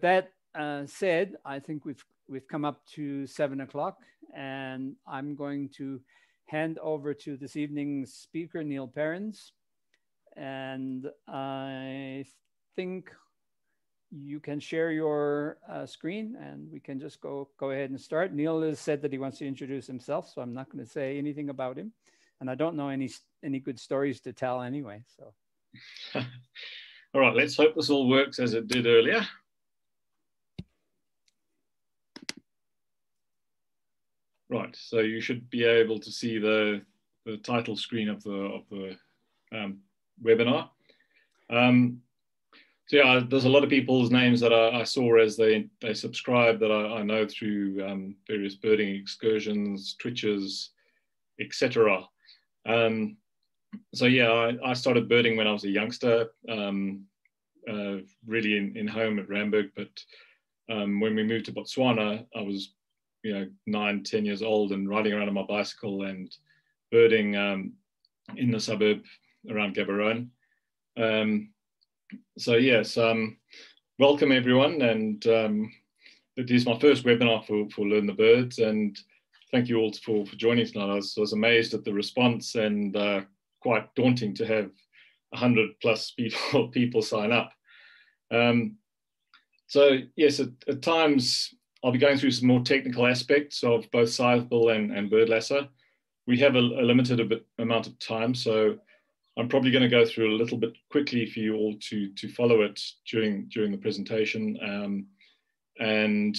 that uh, said, I think we've we've come up to seven o'clock, and I'm going to hand over to this evening's speaker, Niall Perrins, and I think you can share your uh, screen and we can just go go ahead and start. Niall has said that he wants to introduce himself, so I'm not going to say anything about him, and I don't know any any good stories to tell anyway. So, all right, let's hope this all works as it did earlier. Right, so you should be able to see the the title screen of the of the um, webinar. Um, so yeah, there's a lot of people's names that I, I saw as they, they subscribe that I, I know through um, various birding excursions, twitches, etc. Um, so yeah, I, I, started birding when I was a youngster, um, uh, really in, in home at Randburg. But um, when we moved to Botswana, I was you know nine, ten years old and riding around on my bicycle and birding um, in the suburb around Gaborone. Um, so yes, um, welcome everyone, and um, it is my first webinar for, for Learn the Birds, and thank you all for, for joining tonight. I was, I was amazed at the response and uh, quite daunting to have 100 plus people, people sign up. Um, so yes, at, at, times I'll be going through some more technical aspects of both Scythebill and, and Birdlasser. We have a, a limited a bit, amount of time, so I'm probably going to go through a little bit quickly for you all to to follow it during during the presentation, um, and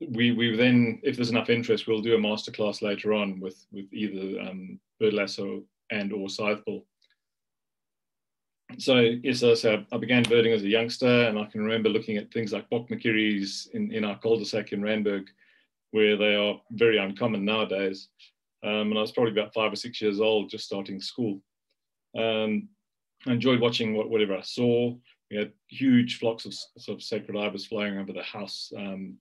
we we then, if there's enough interest, we'll do a masterclass later on with with either um, BirdLasser and or Scythebill. So yes, I, I began birding as a youngster, and I can remember looking at things like bokmakieries in in our cul-de-sac in Randburg, where they are very uncommon nowadays. Um, and I was probably about five or six years old, just starting school. Um, I enjoyed watching what, whatever I saw. We had huge flocks of sort of sacred ibis flying over the house, um,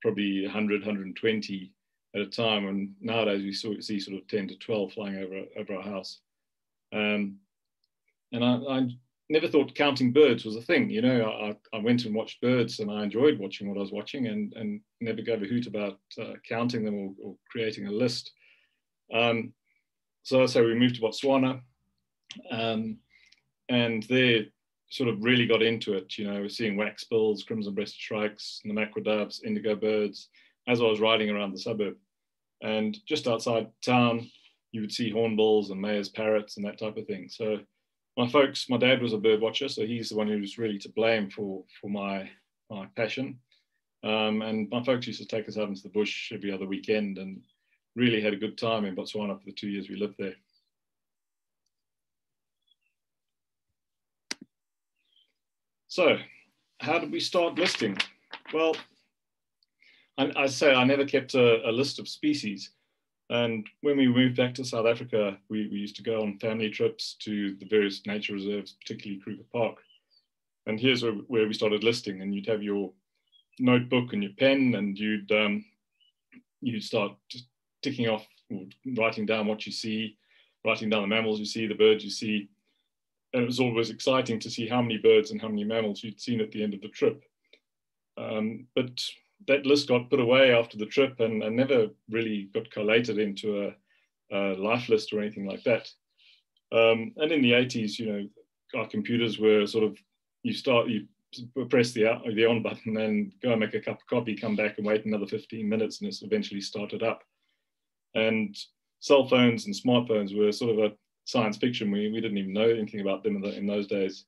probably 100, 120 at a time. And nowadays we saw, see sort of 10 to 12 flying over, over our house. Um, and I, I, never thought counting birds was a thing. You know, I, I, went and watched birds and I enjoyed watching what I was watching and, and never gave a hoot about uh, counting them or, or creating a list. Um, so, so we moved to Botswana, um, and there sort of really got into it. You know, we're seeing waxbills, crimson-breasted shrikes, Namaqua doves, indigo birds, as I was riding around the suburb. And just outside town, you would see hornbills and Meyer's parrots and that type of thing. So my folks, my dad was a bird watcher, so he's the one who was really to blame for for my my passion. Um, and my folks used to take us out into the bush every other weekend and really had a good time in Botswana for the two years we lived there. So, how did we start listing? Well, I, I say I never kept a, a, list of species. And when we moved back to South Africa, we, we used to go on family trips to the various nature reserves, particularly Kruger Park. And here's where, where we started listing. And you'd have your notebook and your pen, and you'd um, you'd start ticking off, or writing down what you see, writing down the mammals you see, the birds you see. And it was always exciting to see how many birds and how many mammals you'd seen at the end of the trip. Um, but that list got put away after the trip and, and never really got collated into a, a, life list or anything like that. Um, and in the 80s, you know, our computers were sort of, you start, you press the, the on button and go and make a cup of coffee, come back and wait another 15 minutes and it's eventually started up. And cell phones and smartphones were sort of a science fiction. We, we didn't even know anything about them in, the, in those days.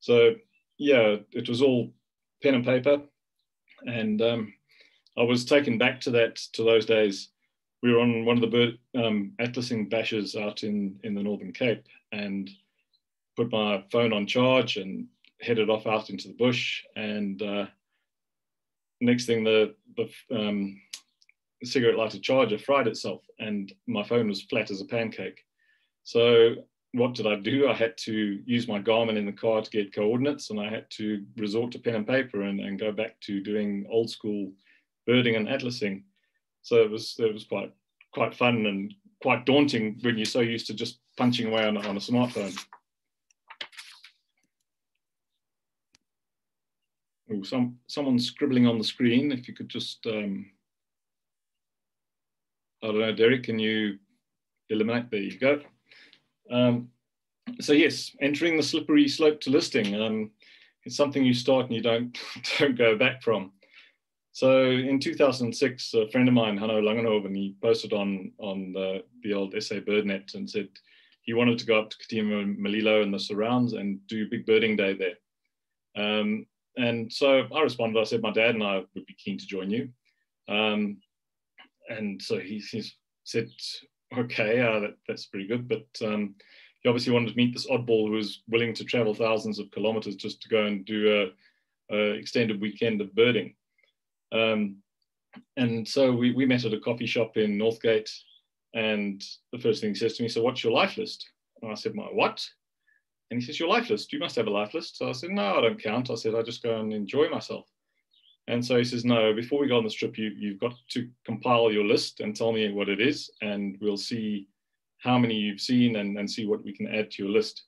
So yeah, it was all pen and paper. And um, I was taken back to that, to those days. We were on one of the bird um, atlasing bashes out in, in the Northern Cape and put my phone on charge and headed off out into the bush. And uh, next thing, the, the um, cigarette lighter charger fried itself and my phone was flat as a pancake. So what did I do? I had to use my Garmin in the car to get coordinates and I had to resort to pen and paper and, and go back to doing old school birding and atlasing. So it was, it was quite, quite fun and quite daunting when you're so used to just punching away on, on a smartphone. oh, some someone scribbling on the screen. If you could just, um, I don't know, Derek, can you eliminate? There you go. Um, so yes, entering the slippery slope to listing. Um, it's something you start and you don't don't go back from. So in 2006, a friend of mine, Hanno Langenhoven, he posted on on the, the old SA BirdNet and said he wanted to go up to Katima Mulilo and the surrounds and do big birding day there. Um, and so I responded. I said my dad and I would be keen to join you. Um, and so he, he said, okay, uh, that, that's pretty good, but um, he obviously wanted to meet this oddball who was willing to travel thousands of kilometers just to go and do a, a extended weekend of birding. Um, and so we, we met at a coffee shop in Northgate. And the first thing he says to me, so what's your life list? And I said, my what? And he says, your life list, you must have a life list. So I said, no, I don't count. I said, I just go and enjoy myself. And so he says, no, before we go on this trip, you, you've got to compile your list and tell me what it is. And we'll see how many you've seen and, and see what we can add to your list.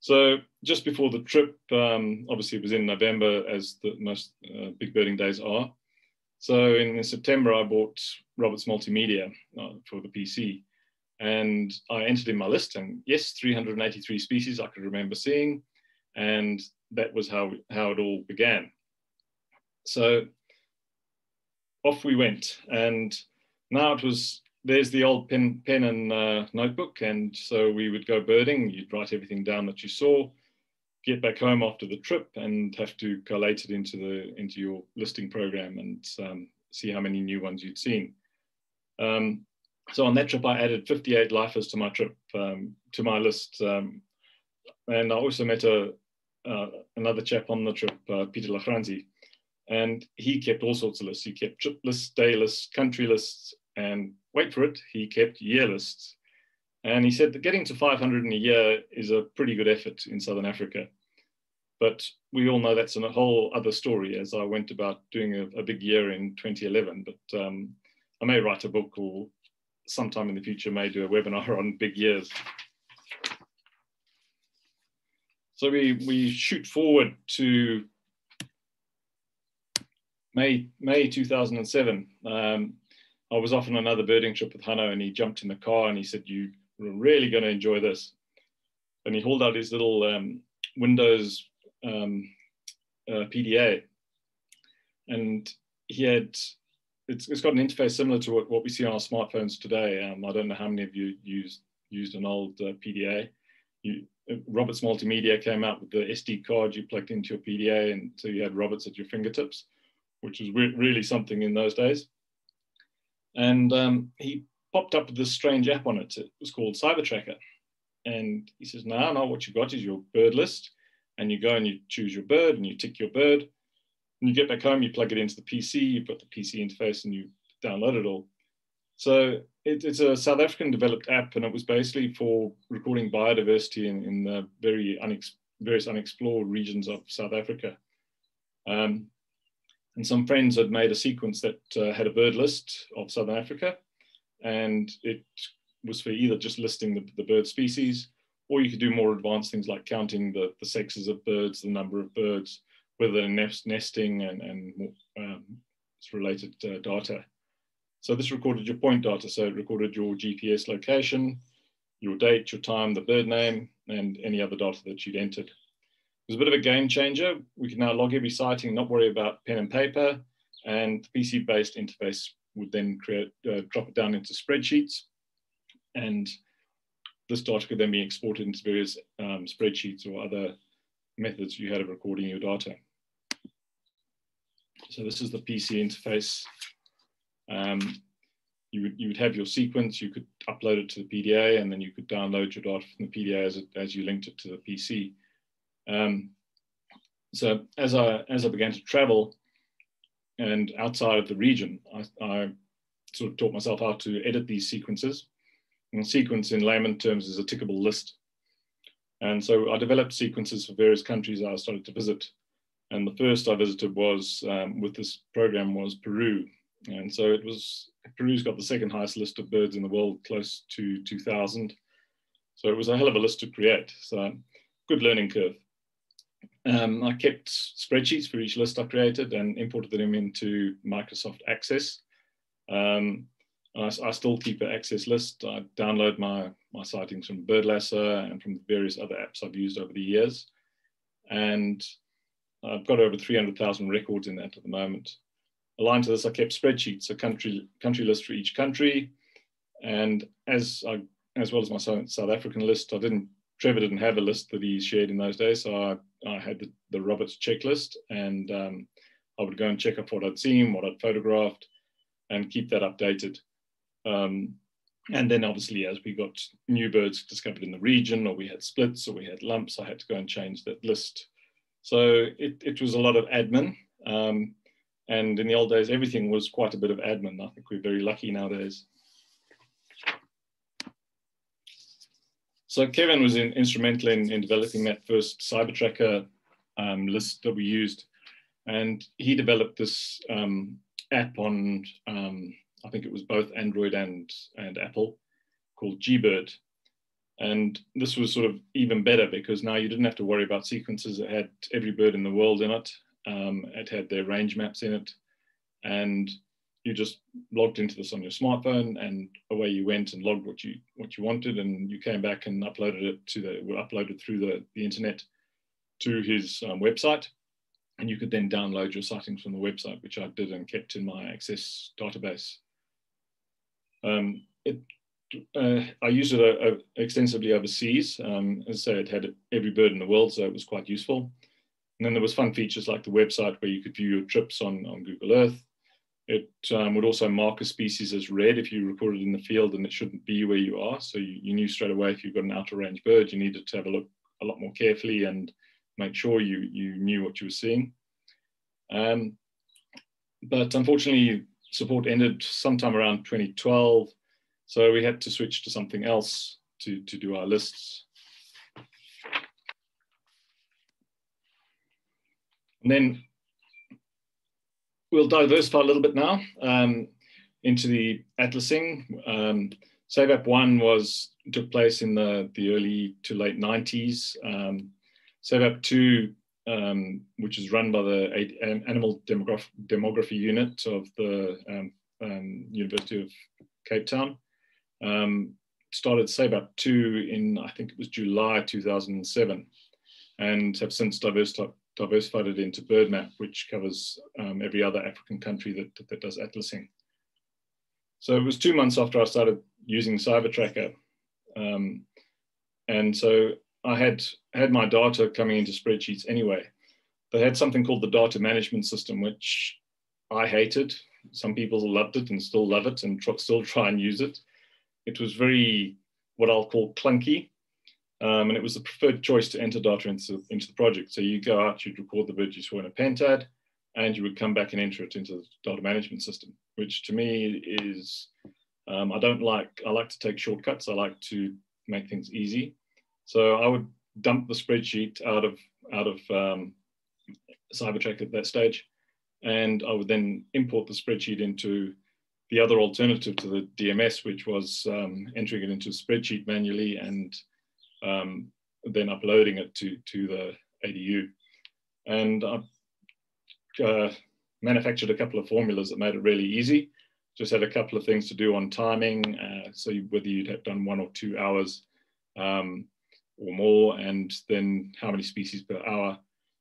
So just before the trip, um, obviously it was in November as the most uh, big birding days are. So in, September, I bought Roberts Multimedia uh, for the PC and I entered in my list and yes, 383 species I could remember seeing. And that was how, how it all began. So off we went and now it was there's the old pen, pen and uh, notebook. And so we would go birding. You'd write everything down that you saw, get back home after the trip, and have to collate it into the into your listing program and um, see how many new ones you'd seen. Um, so on that trip, I added 58 lifers to my trip um, to my list, um, and I also met a uh, another chap on the trip, uh, Peter Lachranzi, and he kept all sorts of lists. He kept trip lists, day lists, country lists, and wait for it, he kept year lists. And he said that getting to 500 in a year is a pretty good effort in Southern Africa. But we all know that's a whole other story as I went about doing a, a big year in 2011. But um, I may write a book or sometime in the future may do a webinar on big years. So we, we shoot forward to May, May 2007. Um, I was off on another birding trip with Hanno and he jumped in the car and he said, you are really going to enjoy this. And he hauled out his little um, Windows um, uh, PDA. And he had, it's, it's got an interface similar to what, what we see on our smartphones today. Um, I don't know how many of you used, used an old uh, PDA. You, uh, Roberts Multimedia came out with the SD card you plugged into your PDA, and so you had Roberts at your fingertips, which was re really something in those days. And um, he popped up with this strange app on it. It was called CyberTracker. And he says, no, no, what you've got is your bird list. And you go and you choose your bird and you tick your bird. And you get back home, you plug it into the PC, you've got the PC interface and you download it all. So it, it's a South African developed app and it was basically for recording biodiversity in, in the very unex, various unexplored regions of South Africa. Um, and some friends had made a sequence that uh, had a bird list of Southern Africa, and it was for either just listing the, the bird species, or you could do more advanced things like counting the, the sexes of birds, the number of birds, whether they're nest, nesting, and, and um, related uh, data. So this recorded your point data. So it recorded your GPS location, your date, your time, the bird name, and any other data that you'd entered was a bit of a game changer. We can now log every sighting, not worry about pen and paper, and the PC-based interface would then create, uh, drop it down into spreadsheets, and this data could then be exported into various um, spreadsheets or other methods you had of recording your data. So this is the PC interface. Um, you would, you would have your sequence, you could upload it to the PDA, and then you could download your data from the PDA as, it, as you linked it to the PC. Um, so as I as I began to travel and outside of the region, I, I, sort of taught myself how to edit these sequences. And sequence in layman terms is a tickable list. And so I developed sequences for various countries I started to visit. And the first I visited was um, with this program was Peru. And so it was, Peru's got the second highest list of birds in the world, close to 2000. So it was a hell of a list to create. So good learning curve. Um, I kept spreadsheets for each list I created and imported them into Microsoft Access. Um, I, I, still keep an Access list. I download my, my sightings from BirdLasser and from various other apps I've used over the years. And I've got over 300,000 records in that at the moment. Aligned to this, I kept spreadsheets, a country, country list for each country. And as I, as well as my South African list, I didn't, Trevor didn't have a list that he shared in those days. So I, I had the, the Roberts checklist and um, I would go and check up what I'd seen, what I'd photographed and keep that updated. Um, and then obviously as we got new birds discovered in the region or we had splits or we had lumps, I had to go and change that list. So it, it was a lot of admin. Um, and in the old days, everything was quite a bit of admin. I think we're very lucky nowadays. So Kevin was in, instrumental in, in, developing that first CyberTracker um, list that we used. And he developed this um, app on, um, I think it was both Android and, and Apple, called GBird. And this was sort of even better because now you didn't have to worry about sequences. It had every bird in the world in it. Um, it had their range maps in it. And you just logged into this on your smartphone and away you went and logged what you what you wanted and you came back and uploaded it to the uploaded through the, the internet to his um, website and you could then download your sightings from the website which I did and kept in my access database. Um, it uh, I used it uh, uh, extensively overseas. Um, as I say, it had every bird in the world, so it was quite useful. And then there was fun features like the website where you could view your trips on, on Google Earth. It um, would also mark a species as red if you recorded in the field and it shouldn't be where you are. So you, you knew straight away if you've got an outer range bird, you needed to have a look a lot more carefully and make sure you, you knew what you were seeing. Um, but unfortunately, support ended sometime around 2012 so we had to switch to something else to, to do our lists. And then we'll diversify a little bit now um, into the atlasing. Um, SABAP 1 was, took place in the, the early to late 90s. Um, SABAP 2, um, which is run by the Animal Demograph Demography Unit of the um, um, University of Cape Town, um, started SABAP 2 in, I think it was July 2007, and have since diversified, diversified it into BirdMap, which covers um, every other African country that, that does atlasing. So it was two months after I started using CyberTracker. Um, and so I had had my data coming into spreadsheets anyway. They had something called the data management system, which I hated. Some people loved it and still love it and tr still try and use it. It was very, what I'll call clunky. Um, and it was the preferred choice to enter data into, into the project. So you go out, you'd record the bird you saw in a pentad, and you would come back and enter it into the data management system, which to me is, um, I don't like, I like to take shortcuts. I like to make things easy. So I would dump the spreadsheet out of, out of um, CyberTrack at that stage. And I would then import the spreadsheet into the other alternative to the DMS, which was um, entering it into a spreadsheet manually and um, then uploading it to, to the ADU. And I uh, manufactured a couple of formulas that made it really easy. Just had a couple of things to do on timing, uh, so whether you'd have done one or two hours um, or more, and then how many species per hour.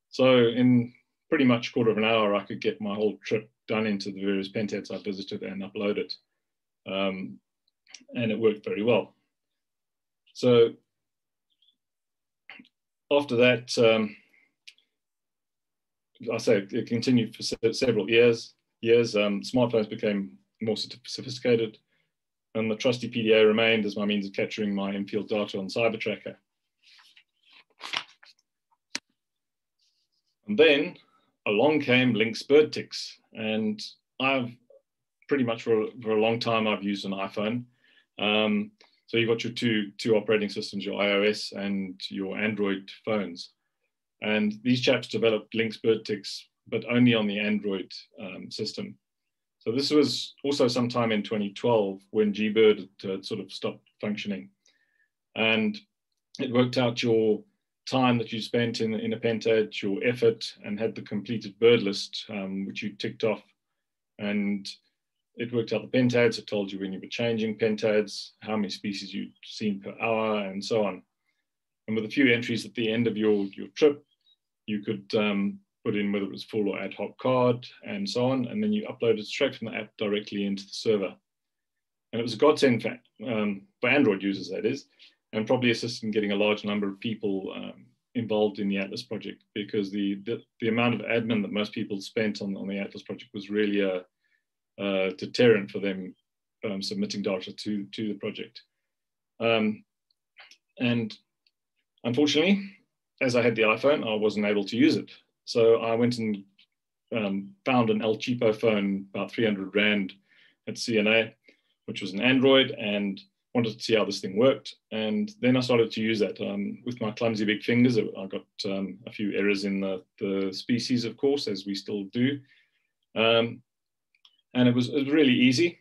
So in pretty much quarter of an hour, I could get my whole trip done into the various pentads I visited and upload it. Um, and it worked very well. So after that, um, I say it continued for several years. Years, um, smartphones became more sophisticated, and the trusty PDA remained as my means of capturing my in-field data on CyberTracker. And then along came Lynx BirdTix, and I've pretty much for, for a long time I've used an iPhone. Um, so you've got your two two operating systems, your iOS and your Android phones, and these chaps developed Lynx BirdTix, but only on the Android um, system. So this was also sometime in 2012 when GBird had sort of stopped functioning, and it worked out your time that you spent in, in a pentad, your effort, and had the completed bird list, um, which you ticked off. And it worked out the pentads, it told you when you were changing pentads, how many species you'd seen per hour, and so on. And with a few entries at the end of your, your trip, you could um, put in whether it was full or ad hoc card and so on, and then you upload it straight from the app directly into the server. And it was a godsend for, um, for Android users, that is, and probably assisted in getting a large number of people um, involved in the Atlas project because the, the, the, amount of admin that most people spent on, on the Atlas project was really a, a deterrent for them um, submitting data to, to the project. Um, and unfortunately, as I had the iPhone, I wasn't able to use it. So I went and um, found an El Cheapo phone, about 300 Rand at CNA, which was an Android, and wanted to see how this thing worked. And then I started to use that um, with my clumsy big fingers. I got um, a few errors in the, the, species, of course, as we still do. Um, and it was, it was really easy.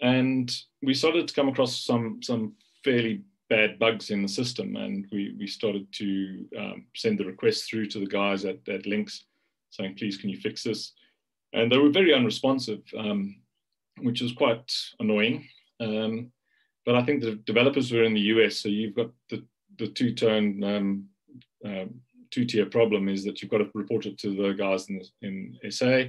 And we started to come across some, some fairly bad bugs in the system. And we, we started to um, send the requests through to the guys at, at Lynx saying, please, can you fix this? And they were very unresponsive, um, which was quite annoying. Um, but I think the developers were in the US, so you've got the, the two-tone, um, uh, two-tier problem is that you've got to report it to the guys in, in SA.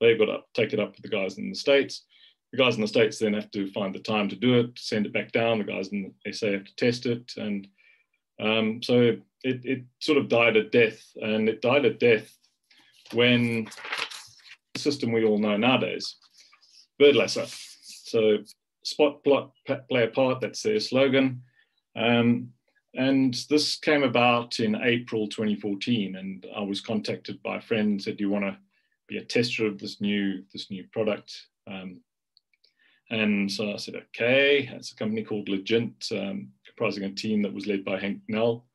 They've got to take it up with the guys in the States. The guys in the States then have to find the time to do it, send it back down. The guys in the SA have to test it. And um, so it, it sort of died a death. And it died a death when the system we all know nowadays, Birdlasser. So spot, plot, play a part. That's their slogan. Um, and this came about in April 2014. And I was contacted by a friend and said, "Do you want to be a tester of this new this new product?" Um, and so I said, "Okay." It's a company called Legit, um, comprising a team that was led by Henk Nel.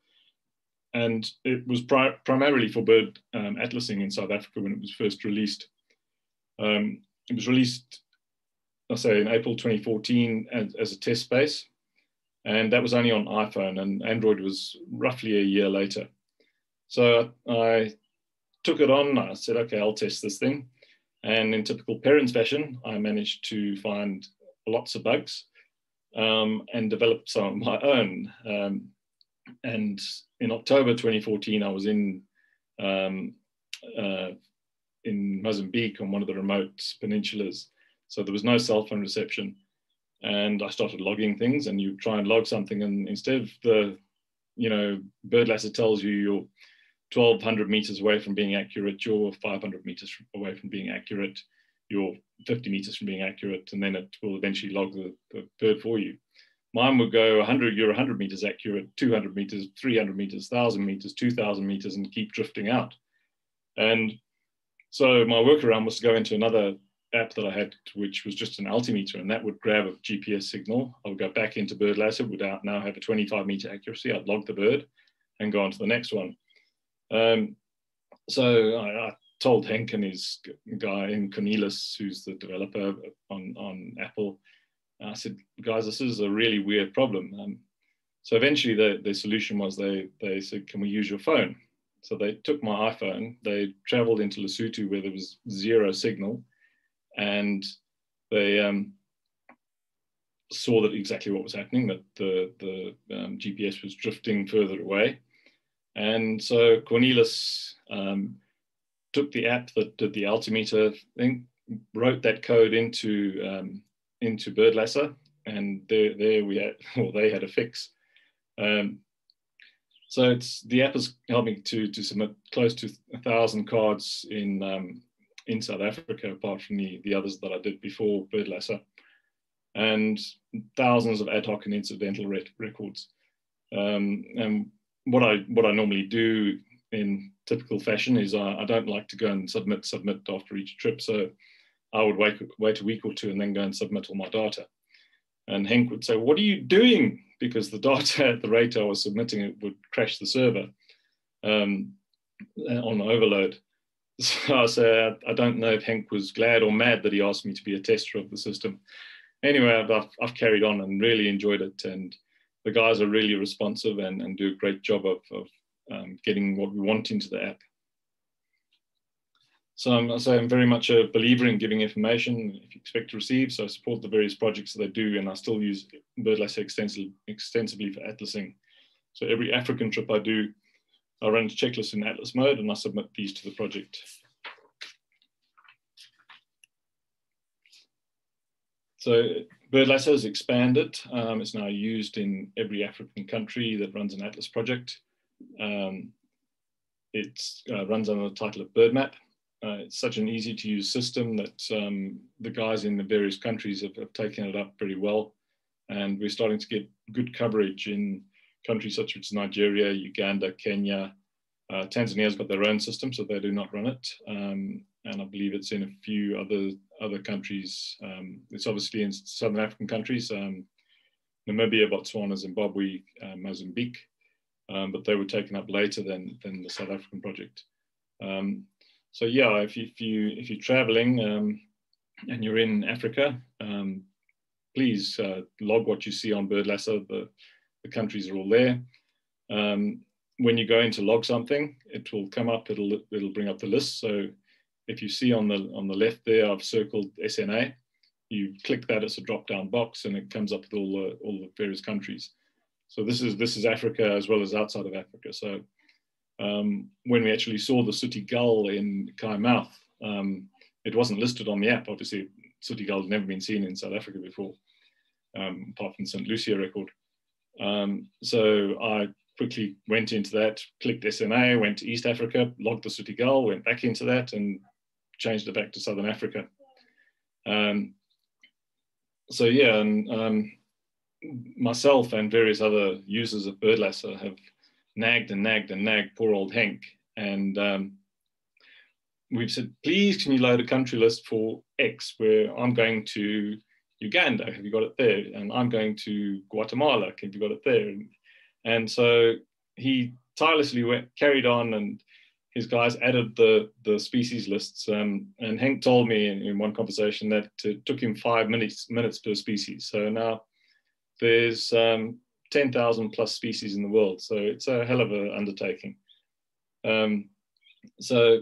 And it was pri primarily for bird um, atlasing in South Africa when it was first released. Um, it was released I say in April 2014 as, as a test space. And that was only on iPhone and Android was roughly a year later. So I took it on. I said, okay, I'll test this thing. And in typical Perrins fashion, I managed to find lots of bugs um, and develop some of my own. Um, and in October 2014, I was in um, uh, in Mozambique on one of the remote peninsulas, so there was no cell phone reception. And I started logging things and you try and log something and instead of the, you know, Birdlasser tells you you're 1200 meters away from being accurate, you're 500 meters away from being accurate, you're 50 meters from being accurate, and then it will eventually log the, the bird for you. Mine would go 100, you're 100 meters accurate, 200 meters, 300 meters, 1,000 meters, 2,000 meters, and keep drifting out. And so my workaround was to go into another app that I had, which was just an altimeter, and that would grab a GPS signal. I would go back into Bird BirdLasser, would now have a 25 meter accuracy. I'd log the bird and go on to the next one. Um, so I, I, told Henk and his guy in Cornelis, who's the developer on, on Apple, I said, guys, this is a really weird problem. Um, so eventually the, the solution was they, they said, can we use your phone? So they took my iPhone, they traveled into Lesotho where there was zero signal, and they um, saw that exactly what was happening, that the, the um, GPS was drifting further away. And so Cornelis um, took the app that did the altimeter thing, wrote that code into, um, into BirdLasser, and there, there we had, well, they had a fix. Um, so it's the app is helping to, to submit close to a thousand cards in um, in South Africa, apart from the, the others that I did before Birdlasser, and thousands of ad hoc and incidental records. Um, and what I what I normally do in typical fashion is I, I, don't like to go and submit submit after each trip. So I would wait wait a week or two and then go and submit all my data. And Henk would say, "What are you doing?" Because the data at the rate I was submitting it would crash the server um, on overload. So I said, I don't know if Henk was glad or mad that he asked me to be a tester of the system. Anyway, I've, I've carried on and really enjoyed it. And the guys are really responsive and, and do a great job of, of um, getting what we want into the app. So I'm, so I'm very much a believer in giving information if you expect to receive. So I support the various projects that I do, and I still use BirdLasser extensively, extensively for atlasing. So every African trip I do, I run a checklist in Atlas mode, and I submit these to the project. So BirdLasser has expanded. Um, it's now used in every African country that runs an Atlas project. Um, it uh, runs under the title of BirdMap. Uh, it's such an easy to use system that um, the guys in the various countries have, have, taken it up very well. And we're starting to get good coverage in countries such as Nigeria, Uganda, Kenya. Uh, Tanzania's got their own system, so they do not run it. And I believe it's in a few other other countries. Um, it's obviously in Southern African countries, um, Namibia, Botswana, Zimbabwe, uh, Mozambique, um, but they were taken up later than, than the South African project. Um, so yeah, if you, if you if you're traveling um, and you're in Africa, please uh, log what you see on BirdLasser. The, the countries are all there. When you go in to log something, it will come up. It'll it'll bring up the list. So if you see on the on the left there, I've circled SNA. You click that as a drop-down box, and it comes up with all the all the various countries. So this is this is Africa as well as outside of Africa. So um, when we actually saw the sooty gull in Kei Mouth, um, it wasn't listed on the app. Obviously, sooty gull had never been seen in South Africa before, um, apart from St. Lucia record. Um, so I quickly went into that, clicked SNA, went to East Africa, logged the sooty gull, went back into that and changed it back to Southern Africa. Um, so yeah, and um, myself and various other users of BirdLasser have nagged and nagged and nagged poor old Henk. And um, we've said, please, can you load a country list for X, where I'm going to Uganda, have you got it there? And I'm going to Guatemala, have you got it there? And, and so he tirelessly went, carried on and his guys added the, the species lists. Um, and Henk told me in, in, one conversation that it took him five minutes, minutes per species. So now there's um, 10,000 plus species in the world. So it's a hell of an undertaking. Um, so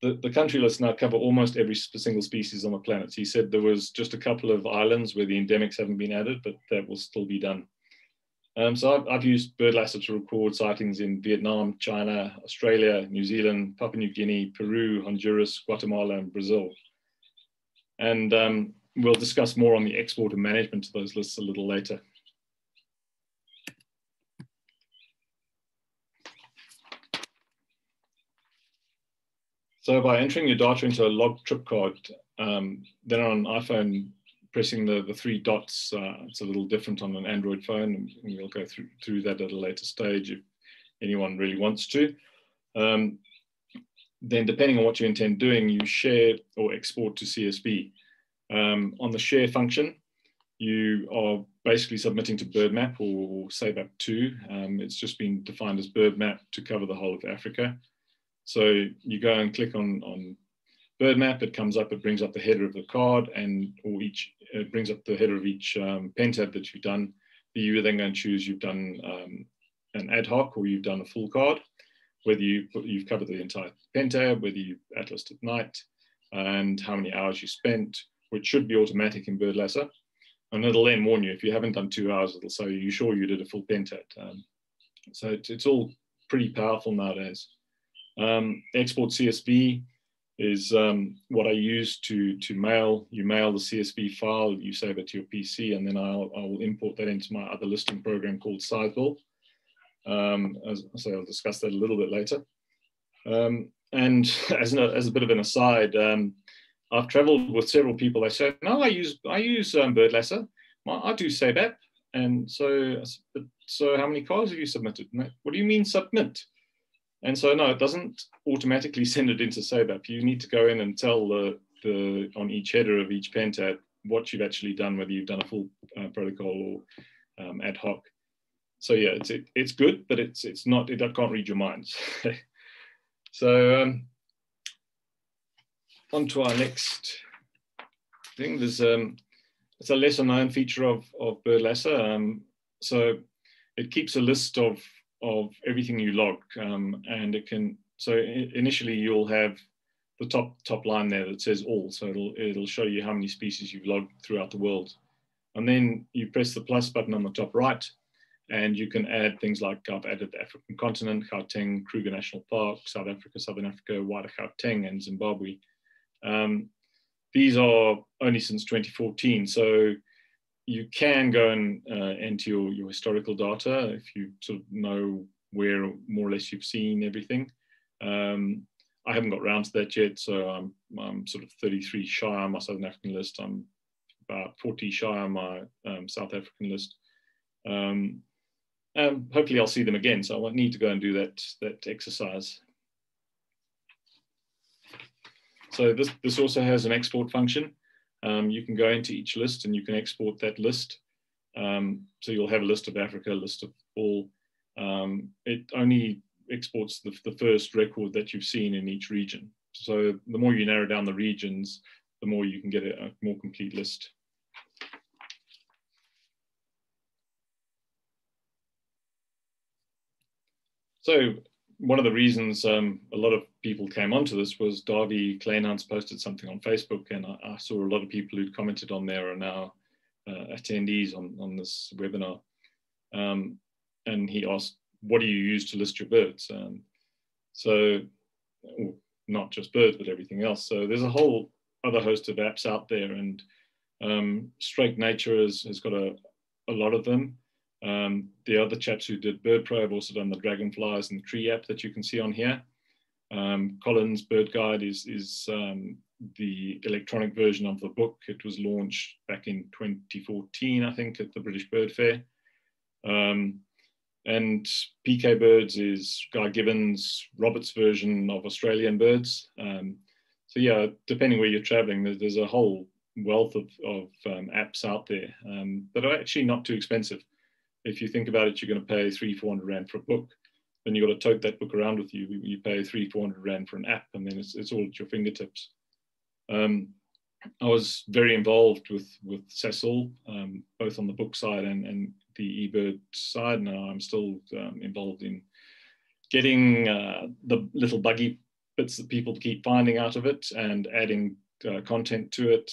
the, the country lists now cover almost every single species on the planet. He said there was just a couple of islands where the endemics haven't been added, but that will still be done. Um, so I've, I've, used BirdLasser to record sightings in Vietnam, China, Australia, New Zealand, Papua New Guinea, Peru, Honduras, Guatemala, and Brazil. And um, we'll discuss more on the export and management of those lists a little later. So by entering your data into a log trip card, um, then on iPhone, pressing the, the three dots, uh, it's a little different on an Android phone. And we'll go through, through that at a later stage if anyone really wants to. Um, then depending on what you intend doing, you share or export to CSV. Um, on the share function, you are basically submitting to BirdMap or, or SABAP2. Um, it's just been defined as BirdMap to cover the whole of Africa. So you go and click on, on BirdMap, it comes up, it brings up the header of the card and or each, it brings up the header of each um, pentad that you've done. You are then going to choose you've done um, an ad hoc or you've done a full card, whether you, you've covered the entire pentad, whether you atlased at night, and how many hours you spent, which should be automatic in BirdLasser. And it'll then warn you if you haven't done two hours, it'll say you sure you did a full pentad. Um, so it's, it's all pretty powerful nowadays. Um, export CSV is um, what I use to, to mail. You mail the CSV file, you save it to your PC, and then I'll, I'll import that into my other listing program called Scythebill. Um, as, so I'll discuss that a little bit later. Um, and as, a, as a bit of an aside, um, I've traveled with several people. They say, no, I use, I use um, BirdLasser. I do SABAP. And so, so how many cars have you submitted? What do you mean submit? And so no, it doesn't automatically send it into SABAP. You need to go in and tell the, the on each header of each pentad what you've actually done, whether you've done a full uh, protocol or um, ad hoc. So yeah, it's it, it's good, but it's it's not. It I can't read your minds. so um, on to our next thing. There's um, it's a lesser known feature of of BirdLasser. Um, so it keeps a list of of everything you log, um, and it can. So initially, you'll have the top top line there that says all. So it'll it'll show you how many species you've logged throughout the world, and then you press the plus button on the top right, and you can add things like I've added the African continent, Gauteng, Kruger National Park, South Africa, Southern Africa, wider Gauteng, and Zimbabwe. Um, these are only since 2014, so you can go and uh, enter your, your historical data if you sort of know where more or less you've seen everything. Um, I haven't got around to that yet, so I'm, I'm sort of 33 shy on my Southern African list. I'm about 40 shy on my um, South African list. Um, um, hopefully I'll see them again. So I won't need to go and do that, that exercise. So this, this also has an export function. Um, you can go into each list and you can export that list. Um, so you'll have a list of Africa, a list of all. Um, it only exports the, the first record that you've seen in each region. So the more you narrow down the regions, the more you can get a, a more complete list. So one of the reasons um, a lot of people came onto this was Darby Kleinhans posted something on Facebook, and I, I, saw a lot of people who'd commented on there are now uh, attendees on, on this webinar. Um, and he asked, what do you use to list your birds? Um, so not just birds, but everything else. So there's a whole other host of apps out there, and um, Struik Nature has, has got a, a lot of them. Um, the other chaps who did Bird Pro have also done the Dragonflies and the Tree app that you can see on here. Um, Collins Bird Guide is, is um, the electronic version of the book. It was launched back in 2014, I think, at the British Bird Fair. Um, and PK Birds is Guy Gibbon's Roberts version of Australian birds. Um, so yeah, depending where you're traveling, there's, there's a whole wealth of, of um, apps out there um, that are actually not too expensive if you think about it, you're going to pay three, 400 Rand for a book. Then you've got to tote that book around with you. You pay three, 400 Rand for an app, and then it's, it's all at your fingertips. Um, I was very involved with, with Sasol, um, both on the book side and, and the eBird side. Now I'm still um, involved in getting uh, the little buggy bits that people keep finding out of it and adding uh, content to it.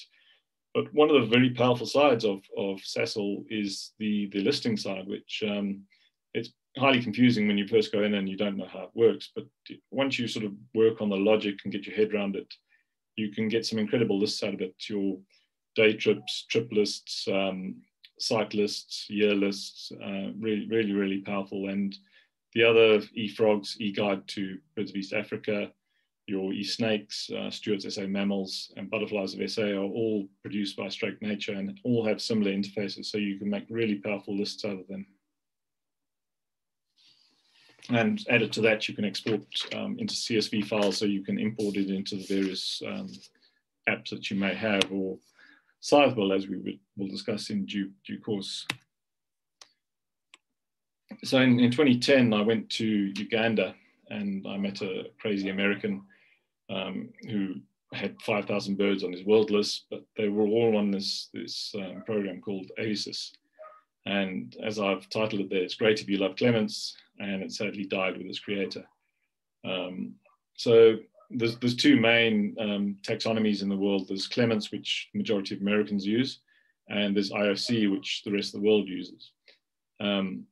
But one of the very powerful sides of, of Sasol is the, the listing side, which um, it's highly confusing when you first go in and you don't know how it works. But once you sort of work on the logic and get your head around it, you can get some incredible lists out of it. Your day trips, trip lists, um, site lists, year lists, uh, really, really, really powerful. And the other eFrogs, eGuide to Birds of East Africa, your e-snakes, uh, Stuart's SA mammals, and butterflies of SA are all produced by Struik Nature and all have similar interfaces, so you can make really powerful lists out of them. And added to that, you can export um, into CSV files, so you can import it into the various um, apps that you may have, or Scythebill, as we will discuss in due, due course. So in, in 2010, I went to Uganda and I met a crazy American um, who had 5,000 birds on his world list, but they were all on this, this um, program called AviSys. And as I've titled it there, it's great if you love Clements, and it sadly died with its creator. Um, so there's, there's two main um, taxonomies in the world. There's Clements, which majority of Americans use, and there's IOC, which the rest of the world uses. Um,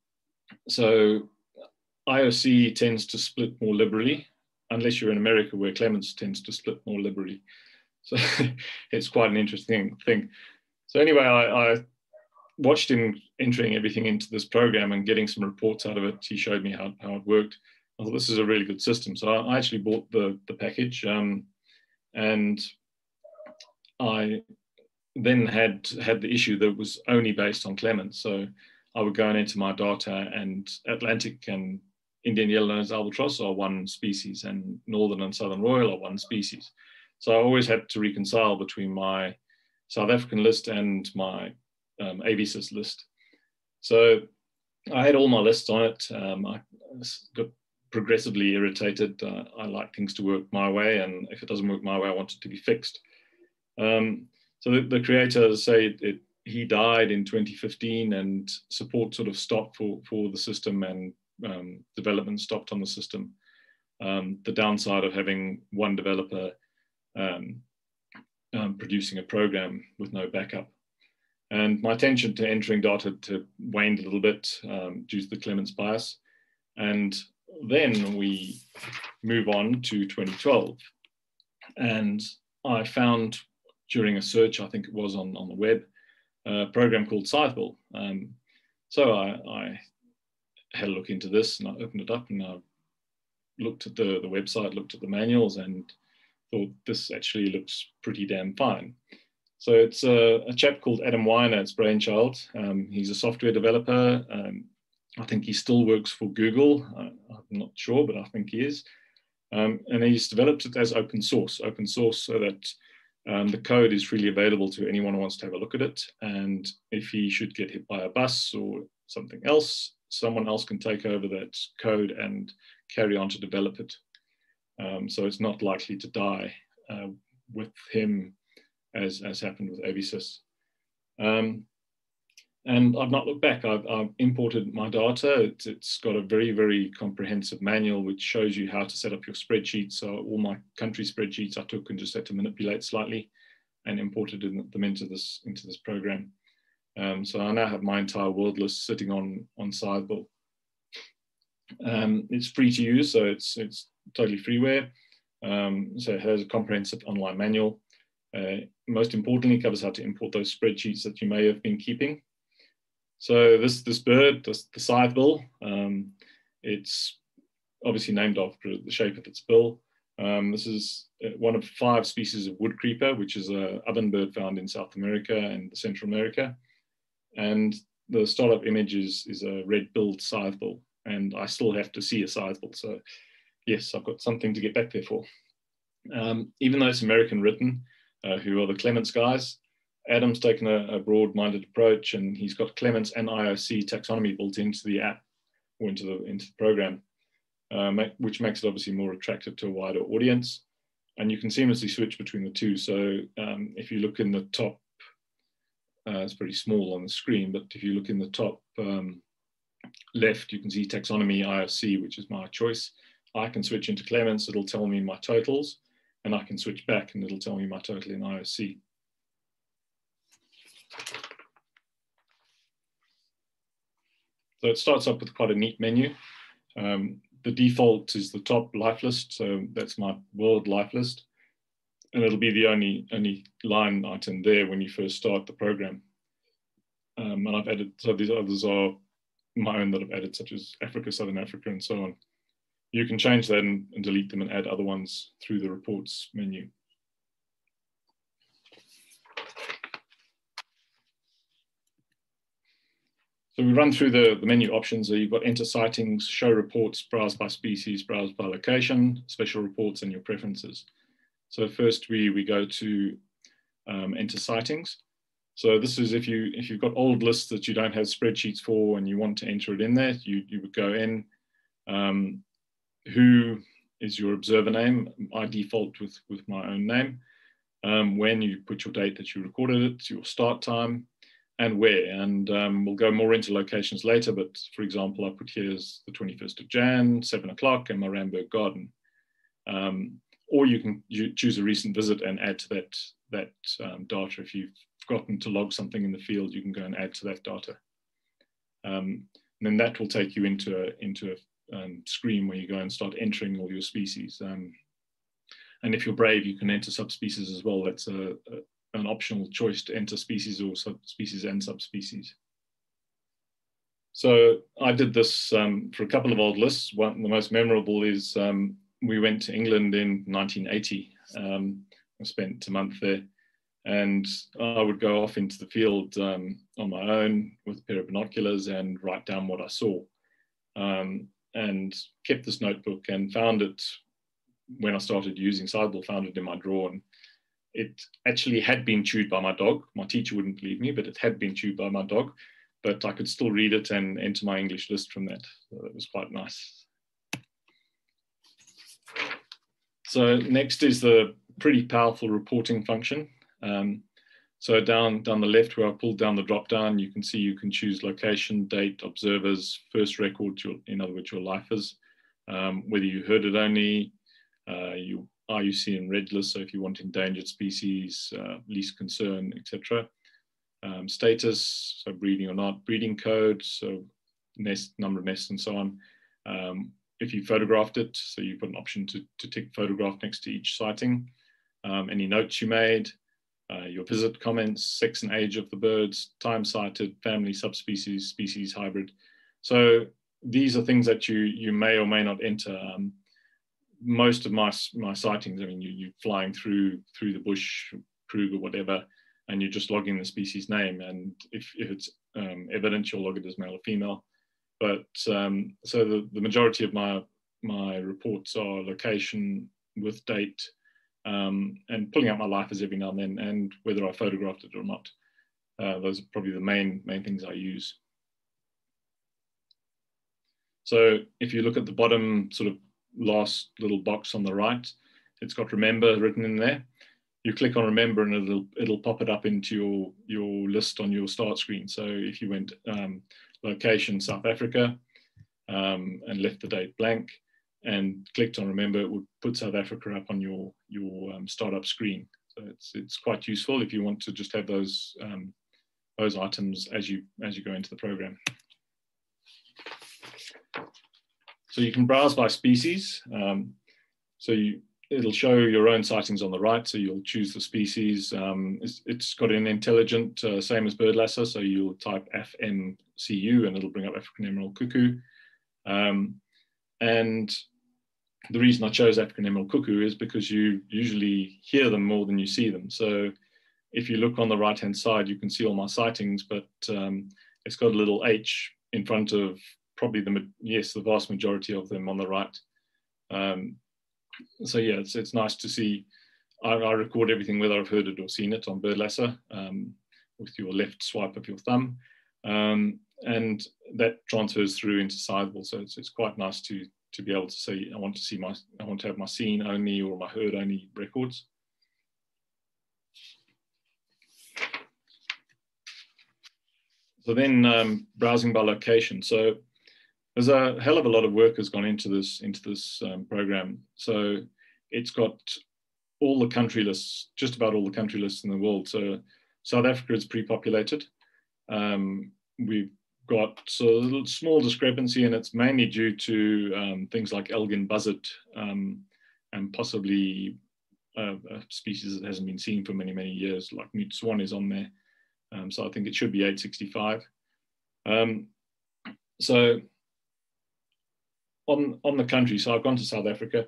so IOC tends to split more liberally, unless you're in America where Clements tends to split more liberally. So it's quite an interesting thing. So anyway, I, I, watched him entering everything into this program and getting some reports out of it. He showed me how, how it worked. I thought this is a really good system. So I, I actually bought the, the package um, and I then had had the issue that was only based on Clements. So I would go enter my data and Atlantic and Indian yellow-nosed albatross are one species and northern and southern royal are one species. So I always had to reconcile between my South African list and my um, list. So I had all my lists on it. Um, I got progressively irritated. Uh, I like things to work my way, and if it doesn't work my way, I want it to be fixed. Um, so the, the creator, say, it, it, he died in 2015, and support sort of stopped for, for the system, and um, development stopped on the system. Um, the downside of having one developer um, um, producing a program with no backup. And my attention to entering data to waned a little bit um, due to the Clements bias. And then we move on to 2012. And I found during a search, I think it was on, on the web, a program called Scythebill. Um, so I, I, had a look into this and I opened it up and I looked at the, the website, looked at the manuals and thought this actually looks pretty damn fine. So it's a, a chap called Adam Winer, it's Brainchild. Um, he's a software developer. Um, I think he still works for Google. I, am not sure, but I think he is. Um, and he's developed it as open source, open source so that um, the code is freely available to anyone who wants to have a look at it. And if he should get hit by a bus or something else, someone else can take over that code and carry on to develop it. Um, so it's not likely to die uh, with him as, as happened with AviSys. Um, and I've not looked back. I've, I've imported my data. It's, it's got a very, very comprehensive manual which shows you how to set up your spreadsheet. So all my country spreadsheets I took and just had to manipulate slightly and imported them into this into this program. Um, so I now have my entire world list sitting on on Scythebill. Um, it's free to use, so it's it's totally freeware. Um, so it has a comprehensive online manual. Uh, most importantly, covers how to import those spreadsheets that you may have been keeping. So this this bird, this, the scythebill, um, it's obviously named after the shape of its bill. Um, this is uh, one of five species of wood creeper, which is a oven bird found in South America and Central America. And the startup image is, is a red-billed scythebill, and I still have to see a scythebill. So yes, I've got something to get back there for. Um, even though it's American written, uh, who are the Clements guys, Adam's taken a, a broad-minded approach, and he's got Clements and IOC taxonomy built into the app or into the into the program, uh, which makes it obviously more attractive to a wider audience. And you can seamlessly switch between the two. So um, if you look in the top, uh, it's pretty small on the screen, but if you look in the top um, left, you can see taxonomy IOC, which is my choice. I can switch into Clements, it'll tell me my totals, and I can switch back and it'll tell me my total in IOC. So it starts up with quite a neat menu. Um, the default is the top life list, so that's my world life list. And it'll be the only, only line item there when you first start the program. Um, and I've added, so these others are my own that I've added, such as Africa, Southern Africa, and so on you can change that and, and delete them and add other ones through the reports menu. So we run through the, the menu options. So you've got enter sightings, show reports, browse by species, browse by location, special reports, and your preferences. So first we, we go to um, enter sightings. So this is if you if you've got old lists that you don't have spreadsheets for and you want to enter it in there, you, you would go in. Um, who is your observer name. I default with, with my own name. Um, when you put your date that you recorded it, your start time, and where. And um, we'll go more into locations later, but for example, I put here's the 21st of Jan, 7 o'clock, in my Randburg garden. Um, or you can choose a recent visit and add to that, that um, data. If you've forgotten to log something in the field, you can go and add to that data. Um, and then that will take you into a, into a um, screen where you go and start entering all your species. Um, and if you're brave, you can enter subspecies as well. That's a, a, an optional choice to enter species or subspecies and subspecies. So I did this um, for a couple of old lists. One, the most memorable is um, we went to England in 1980. Um, I spent a month there and I would go off into the field um, on my own with a pair of binoculars and write down what I saw. Um, and kept this notebook and found it when I started using Scythebill, found it in my drawer. And it actually had been chewed by my dog. My teacher wouldn't believe me, but it had been chewed by my dog. But I could still read it and enter my English list from that. So that was quite nice. So next is the pretty powerful reporting function. Um, So down, down the left where I pulled down the drop down, you can see you can choose location, date, observers, first record, your, in other words, your lifers, um, whether you heard it only, uh, you IUCN in red list, so if you want endangered species, uh, least concern, etc. Um, status, so breeding or not, breeding code, so nest, number of nests and so on. Um, if you photographed it, so you've got an option to, to tick photograph next to each sighting. Um, any notes you made, uh, your visit comments, sex and age of the birds, time sighted, family, subspecies, species, hybrid. So these are things that you you may or may not enter. Um, most of my my sightings, I mean, you you flying through through the bush, Krug or whatever, and you're just logging the species name. And if, if it's um, evident, you'll log it as male or female. But um, so the, the majority of my my reports are location with date, um, and pulling out my life lifers every now and then, and whether I photographed it or not. Uh, those are probably the main main things I use. So if you look at the bottom sort of last little box on the right, it's got remember written in there. You click on remember and it'll it'll pop it up into your your list on your start screen. So if you went um, location South Africa um, and left the date blank, and clicked on remember, it would put South Africa up on your, your um, startup screen. So it's, it's quite useful if you want to just have those, um, those items as you, as you go into the program. So you can browse by species. Um, so you, it'll show your own sightings on the right. So you'll choose the species. Um, it's, it's got an intelligent, uh, same as Birdlasser. So you'll type FMCU and it'll bring up African emerald cuckoo. Um, and the reason I chose African emerald cuckoo is because you usually hear them more than you see them. So if you look on the right hand side, you can see all my sightings, but um, it's got a little H in front of probably the, yes, the vast majority of them on the right. Um, so yeah, it's, it's nice to see. I, I, record everything whether I've heard it or seen it on Birdlasser um, with your left swipe of your thumb. Um, and that transfers through into Scythebill. So it's, it's quite nice to to be able to say, I want to see my, I want to have my seen only or my heard only records. So then um, browsing by location. So there's a hell of a lot of work has gone into this into this um, program. So it's got all the country lists, just about all the country lists in the world. So South Africa is pre-populated. Um, we've got so a little small discrepancy, and it's mainly due to um, things like Elgin buzzard um, and possibly a, a, species that hasn't been seen for many, many years, like mute swan is on there. Um, so I think it should be 865. Um, so on, on the country, so I've gone to South Africa,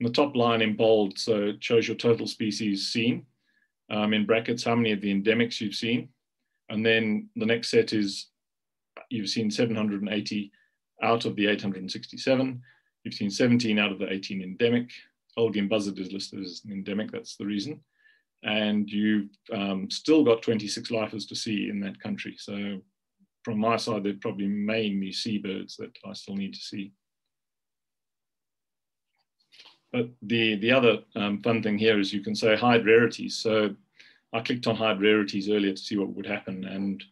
and the top line in bold, so shows your total species seen. Um, in brackets, how many of the endemics you've seen. And then the next set is you've seen 780 out of the 867. You've seen 17 out of the 18 endemic. Elgin buzzard is listed as an endemic, that's the reason. And you've um, still got 26 lifers to see in that country. So from my side, they're probably mainly seabirds that I still need to see. But the, the other um, fun thing here is you can say hide rarities. So I clicked on hide rarities earlier to see what would happen. And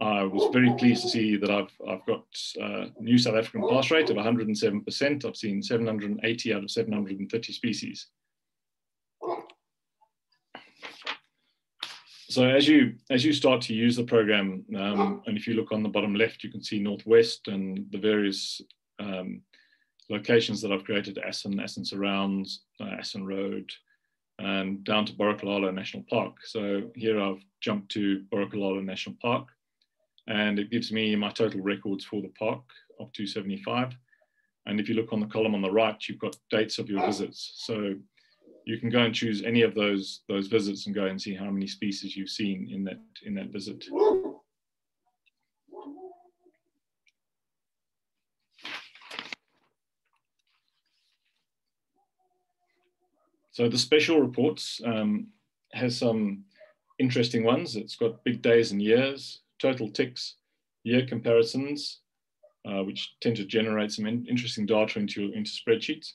I was very pleased to see that I've, I've got uh, new South African pass rate of 107%. I've seen 780 out of 730 species. So as you as you start to use the program, um, and if you look on the bottom left, you can see Northwest and the various um, locations that I've created, Essen, Essen Surrounds, uh, Assen Road, and down to Borakalalo National Park. So here I've jumped to Borakalalo National Park and it gives me my total records for the park of 275. And if you look on the column on the right, you've got dates of your visits. So you can go and choose any of those those visits and go and see how many species you've seen in that in that visit. So the special reports um, has some interesting ones. It's got big days and years, total ticks, year comparisons, uh, which tend to generate some in interesting data into, into spreadsheets.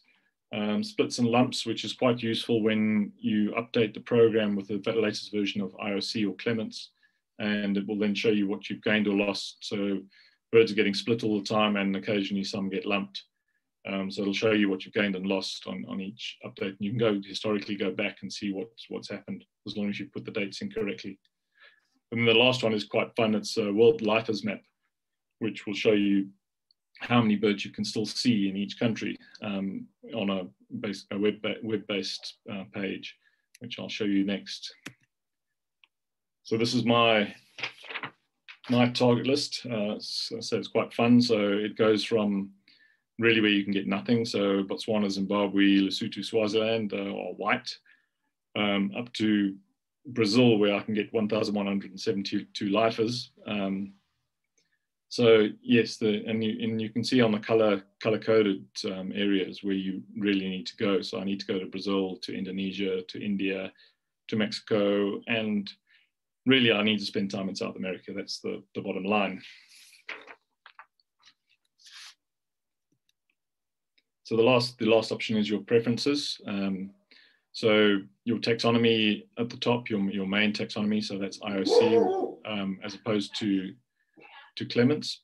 um, splits and lumps, which is quite useful when you update the program with the latest version of IOC or Clements, and it will then show you what you've gained or lost. So birds are getting split all the time, and occasionally some get lumped. Um, so it'll show you what you've gained and lost on, on each update. And you can go historically go back and see what's what's happened as long as you put the dates in correctly. And the last one is quite fun. It's a World Lifers Map, which will show you how many birds you can still see in each country um, on a, base, a web, web-based uh, page, which I'll show you next. So this is my my target list. Uh, so, so it's quite fun. So it goes from really where you can get nothing. So Botswana, Zimbabwe, Lesotho, Swaziland uh, are white, um, up to Brazil, where I can get 1,172 lifers. Um, so yes, the and you and you can see on the color color coded um, areas where you really need to go. So I need to go to Brazil, to Indonesia, to India, to Mexico, and really I need to spend time in South America. That's the, the bottom line. So the last, the last option is your preferences. Um, so your taxonomy at the top, your, your main taxonomy, so that's IOC um, as opposed to, to Clements.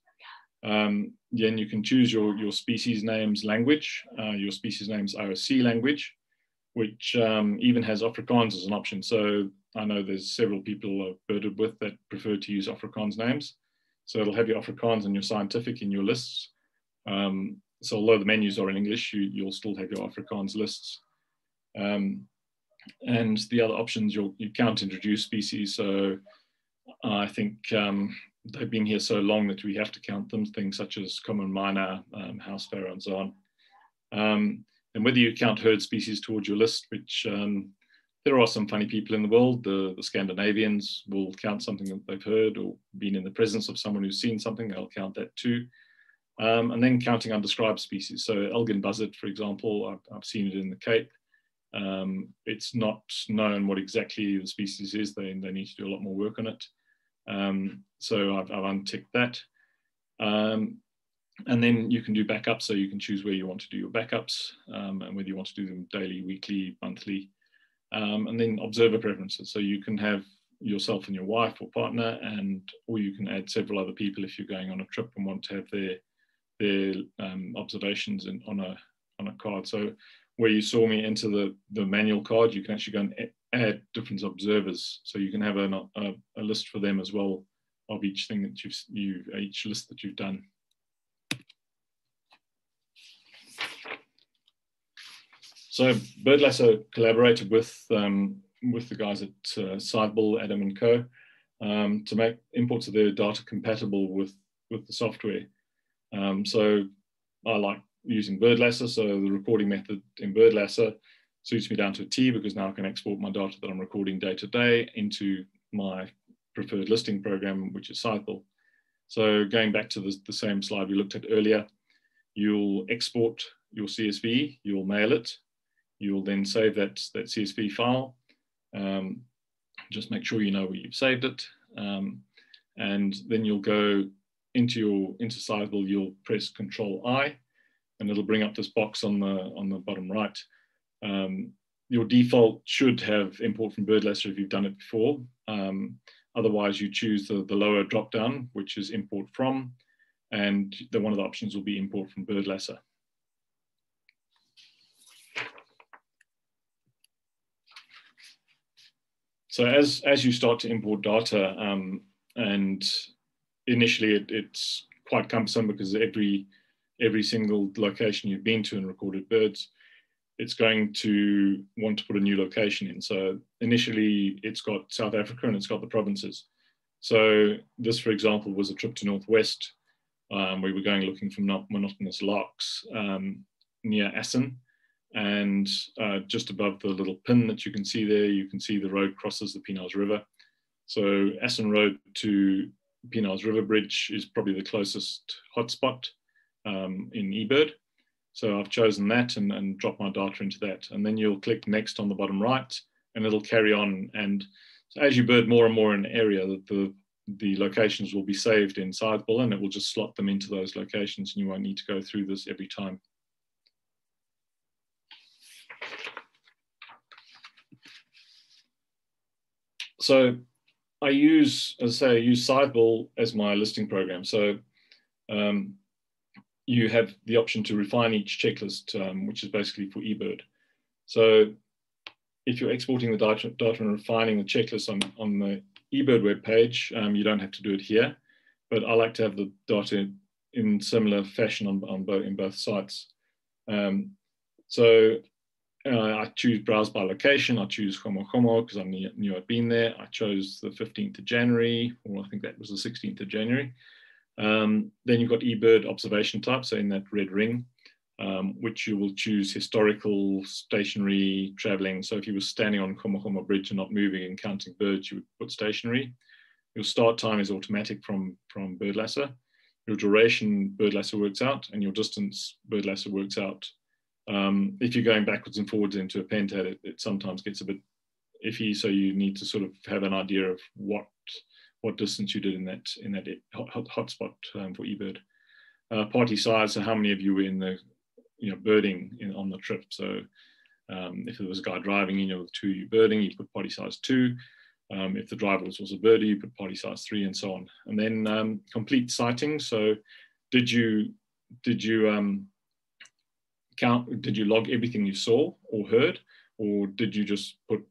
Um, then you can choose your, your species names language, uh, your species names IOC language, which um, even has Afrikaans as an option. So I know there's several people I've birded with that prefer to use Afrikaans names. So it'll have your Afrikaans and your scientific in your lists. Um, so although the menus are in English, you, will still have your Afrikaans lists. Um, and the other options, you can't introduce species. So I think um, they've been here so long that we have to count them, things such as common myna, um, house sparrow, and so on. Um, and whether you count herd species towards your list, which um, there are some funny people in the world, the, the, Scandinavians will count something that they've heard or been in the presence of someone who's seen something, they'll count that too. Um, and then counting undescribed species. So Elgin buzzard, for example, I've, I've seen it in the Cape. Um, it's not known what exactly the species is. They, they need to do a lot more work on it. Um, so I've, I've, unticked that. Um, and then you can do backups. So you can choose where you want to do your backups um, and whether you want to do them daily, weekly, monthly. Um, and then observer preferences. So you can have yourself and your wife or partner and or you can add several other people if you're going on a trip and want to have their their um, observations in, on a on a card. So where you saw me enter the the manual card, you can actually go and add different observers. So you can have a, a, list for them as well of each thing that you've you each list that you've done. So BirdLasser collaborated with um, with the guys at uh, Scythebill, Adam and Co. Um, to make imports of their data compatible with with the software. Um, so I like using BirdLasser. So the recording method in BirdLasser suits me down to a T because now I can export my data that I'm recording day to day into my preferred listing program, which is Cycle. So going back to the, the same slide we looked at earlier, you'll export your CSV, you'll mail it, you'll then save that, that CSV file. Um, just make sure you know where you've saved it. Um, and then you'll go into your Scythebill, you'll press Control I, and it'll bring up this box on the on the bottom right. Um, your default should have import from BirdLasser if you've done it before. Um, otherwise, you choose the, the lower drop down, which is import from, and the, one of the options will be import from BirdLasser. So as, as you start to import data um, and initially it, it's quite cumbersome because every every single location you've been to and recorded birds, it's going to want to put a new location in. So initially it's got South Africa and it's got the provinces. So this, for example, was a trip to Northwest. Um, we were going looking for monotonous larks um, near Assen. And uh, just above the little pin that you can see there, you can see the road crosses the Pienaars River. So Assen Road to Pienaar's River Bridge is probably the closest hotspot um, in eBird. So I've chosen that and, and dropped my data into that. And then you'll click next on the bottom right and it'll carry on. And so as you bird more and more in an area, the, the locations will be saved in Scythebill and it will just slot them into those locations and you won't need to go through this every time. So I use, as I say, I use Scythebill as my listing program. So um, you have the option to refine each checklist, um, which is basically for eBird. So if you're exporting the data, data and refining the checklist on, on the eBird web page, um, you don't have to do it here. But I like to have the data in similar fashion on, on both, in both sites. Um, so uh, I choose browse by location. I choose Gomo Gomo because I knew, knew, I'd been there. I chose the 15th of January, or I think that was the 16th of January. Um, then you've got eBird observation type, so in that red ring, um, which you will choose historical, stationary, traveling. So if you were standing on Gomo Gomo Bridge and not moving and counting birds, you would put stationary. Your start time is automatic from, from Birdlasser. Your duration, Birdlasser works out, and your distance, Birdlasser works out. Um, if you're going backwards and forwards into a pentad, it, it sometimes gets a bit iffy. So you need to sort of have an idea of what what distance you did in that in that hot, spot um, for eBird. Uh, party size, so how many of you were in the you know birding in, on the trip? So um, if there was a guy driving in, you know, two you birding, you put party size two. Um, if the driver was also birdie, you put party size three, and so on. And then um, complete sighting. So did you did you um, count? Did you log everything you saw or heard, or did you just put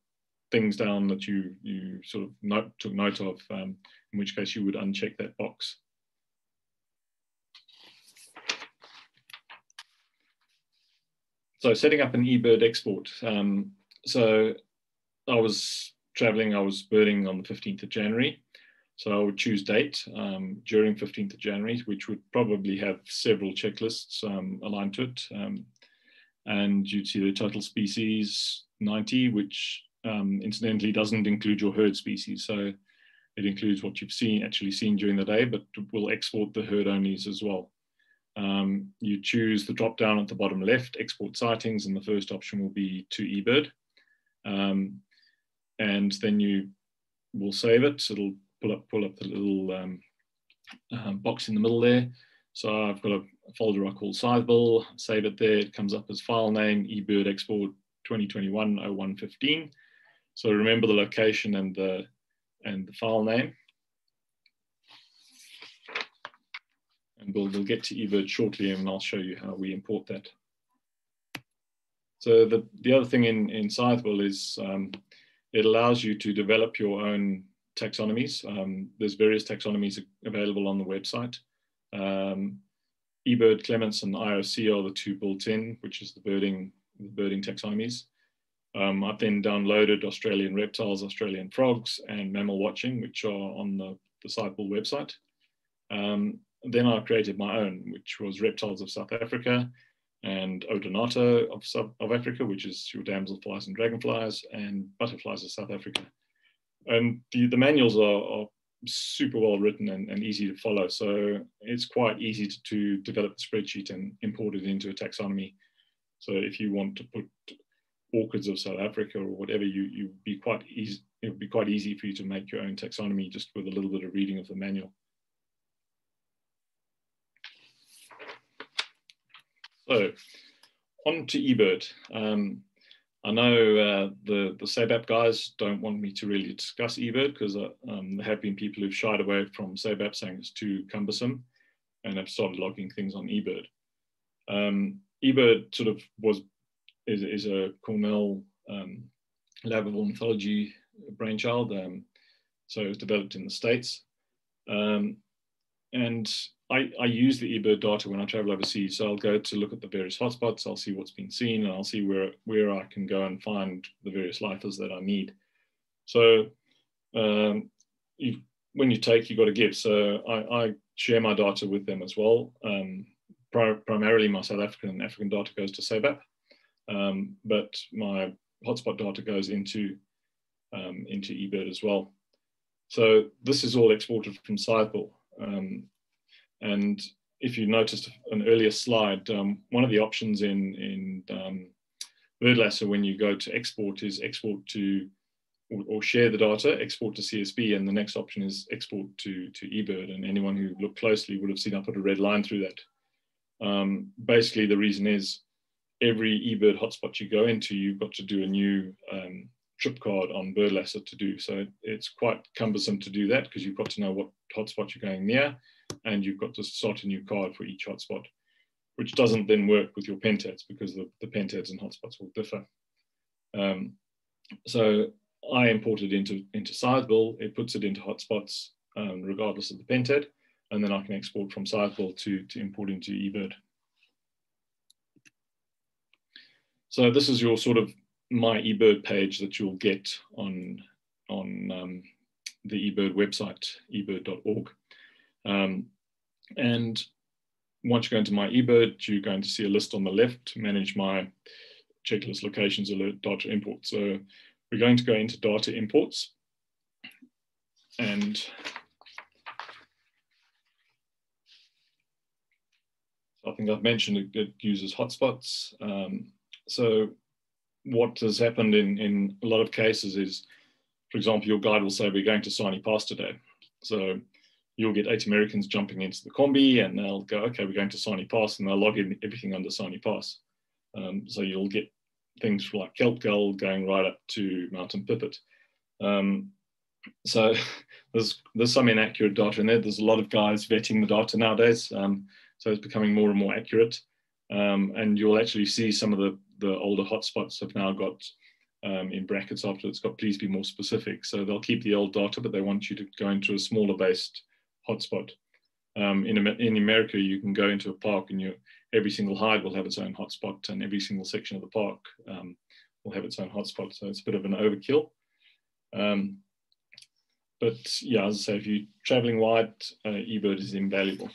things down that you you sort of note, took note of, um, in which case you would uncheck that box. So setting up an eBird export. Um, so I was traveling, I was birding on the 15th of January. So I would choose date um, during 15th of January, which would probably have several checklists um, aligned to it. Um, and you'd see the total species 90, which um, incidentally doesn't include your herd species. So it includes what you've seen actually seen during the day, but will export the herd onlys as well. Um, you choose the drop down at the bottom left, export sightings, and the first option will be to eBird. Um, and then you will save it. It'll pull up, pull up the little um, uh, box in the middle there. So I've got a folder I call Scythebill, save it there. It comes up as file name, eBird export 2021 0115. So remember the location and the, and the file name. And we'll, we'll get to eBird shortly and I'll show you how we import that. So the, the other thing in, in Scythebill is um, it allows you to develop your own taxonomies. Um, there's various taxonomies available on the website. Um, eBird, Clements, and IOC are the two built in, which is the birding, the birding taxonomies. Um, I've then downloaded Australian reptiles, Australian frogs, and mammal watching, which are on the, Scythebill website. Um, then I created my own, which was reptiles of South Africa and Odonata of, of Africa, which is your damselflies and dragonflies, and butterflies of South Africa. And the, the manuals are, are super well written and, and, easy to follow. So it's quite easy to, to develop the spreadsheet and import it into a taxonomy. So if you want to put orchids of South Africa or whatever, you you be quite easy. It would be quite easy for you to make your own taxonomy just with a little bit of reading of the manual. So, on to eBird. Um, I know uh, the the SABAP guys don't want me to really discuss eBird because uh, um, there have been people who've shied away from SABAP saying it's too cumbersome, and have started logging things on eBird. Um, eBird sort of was is, is a Cornell um, Lab of Ornithology brainchild. Um, so it was developed in the States. Um, and I, I, use the eBird data when I travel overseas. So I'll go to look at the various hotspots, I'll see what's been seen, and I'll see where, where I can go and find the various lifers that I need. So um, you, when you take, you've got to give. So I, I, share my data with them as well. Um, pri primarily my South African African data goes to SABAP um, but my hotspot data goes into, um, into eBird as well. So this is all exported from Scythebill. Um, and if you noticed an earlier slide, um, one of the options in, in um, Birdlasser when you go to export is export to or, share the data, export to CSV, and the next option is export to, to eBird. And anyone who looked closely would have seen I put a red line through that. Um, basically, the reason is every eBird hotspot you go into, you've got to do a new um, trip card on Birdlasser to do. So it's quite cumbersome to do that because you've got to know what hotspot you're going near and you've got to start a new card for each hotspot, which doesn't then work with your pentads because the, the pentads and hotspots will differ. Um, so I import it into, into Scythebill, it puts it into hotspots um, regardless of the pentad, and then I can export from Scythebill to, to import into eBird. So this is your sort of my eBird page that you'll get on, on um, the eBird website, ebird.org. Um, and once you go into my eBird, you're going to see a list on the left to manage my checklist locations alert data import. So we're going to go into data imports and I think I've mentioned it, it uses hotspots. Um, so what has happened in, in a lot of cases is, for example, your guide will say, we're going to Sani Pass today. So you'll get eight Americans jumping into the combi and they'll go, okay, we're going to Sani Pass and they'll log in everything under Sani Pass. Um, so you'll get things like Kelp Gull going right up to Mountain Pipit. Um, so there's there's some inaccurate data in there. There's a lot of guys vetting the data nowadays. Um, so it's becoming more and more accurate. Um, and you'll actually see some of the, the older hotspots have now got um, in brackets after it's got please be more specific. So they'll keep the old data, but they want you to go into a smaller based hotspot. Um, in, in America, you can go into a park and you, every single hide will have its own hotspot and every single section of the park um, will have its own hotspot. So it's a bit of an overkill. Um, but yeah, as I say, if you're traveling wide, uh, eBird is invaluable.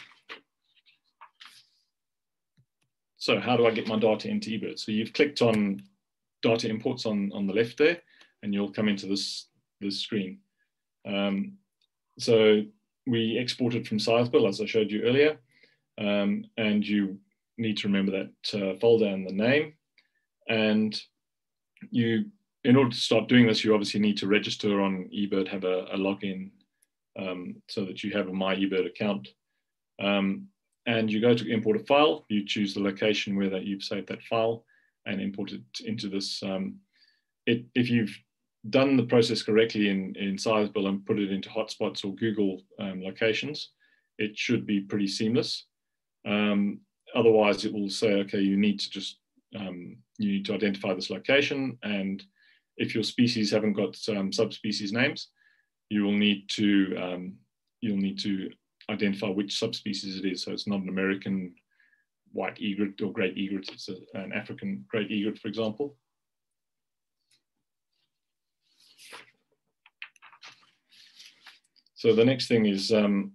So how do I get my data into eBird? So you've clicked on data imports on, on the left there, and you'll come into this, this screen. Um, so we exported from Scythebill, as I showed you earlier, um, and you need to remember that uh, folder and the name. And you, in order to start doing this, you obviously need to register on eBird, have a, a login um, so that you have a My eBird account. Um, and you go to import a file, you choose the location where that you've saved that file and import it into this. Um, it, if you've done the process correctly in, in Scythebill and put it into hotspots or Google um, locations, it should be pretty seamless. Um, otherwise, it will say, okay, you need to just, um, you need to identify this location. And if your species haven't got um, subspecies names, you will need to, um, you'll need to identify which subspecies it is. So it's not an American white egret or great egret, it's a, an African great egret, for example. So the next thing is um,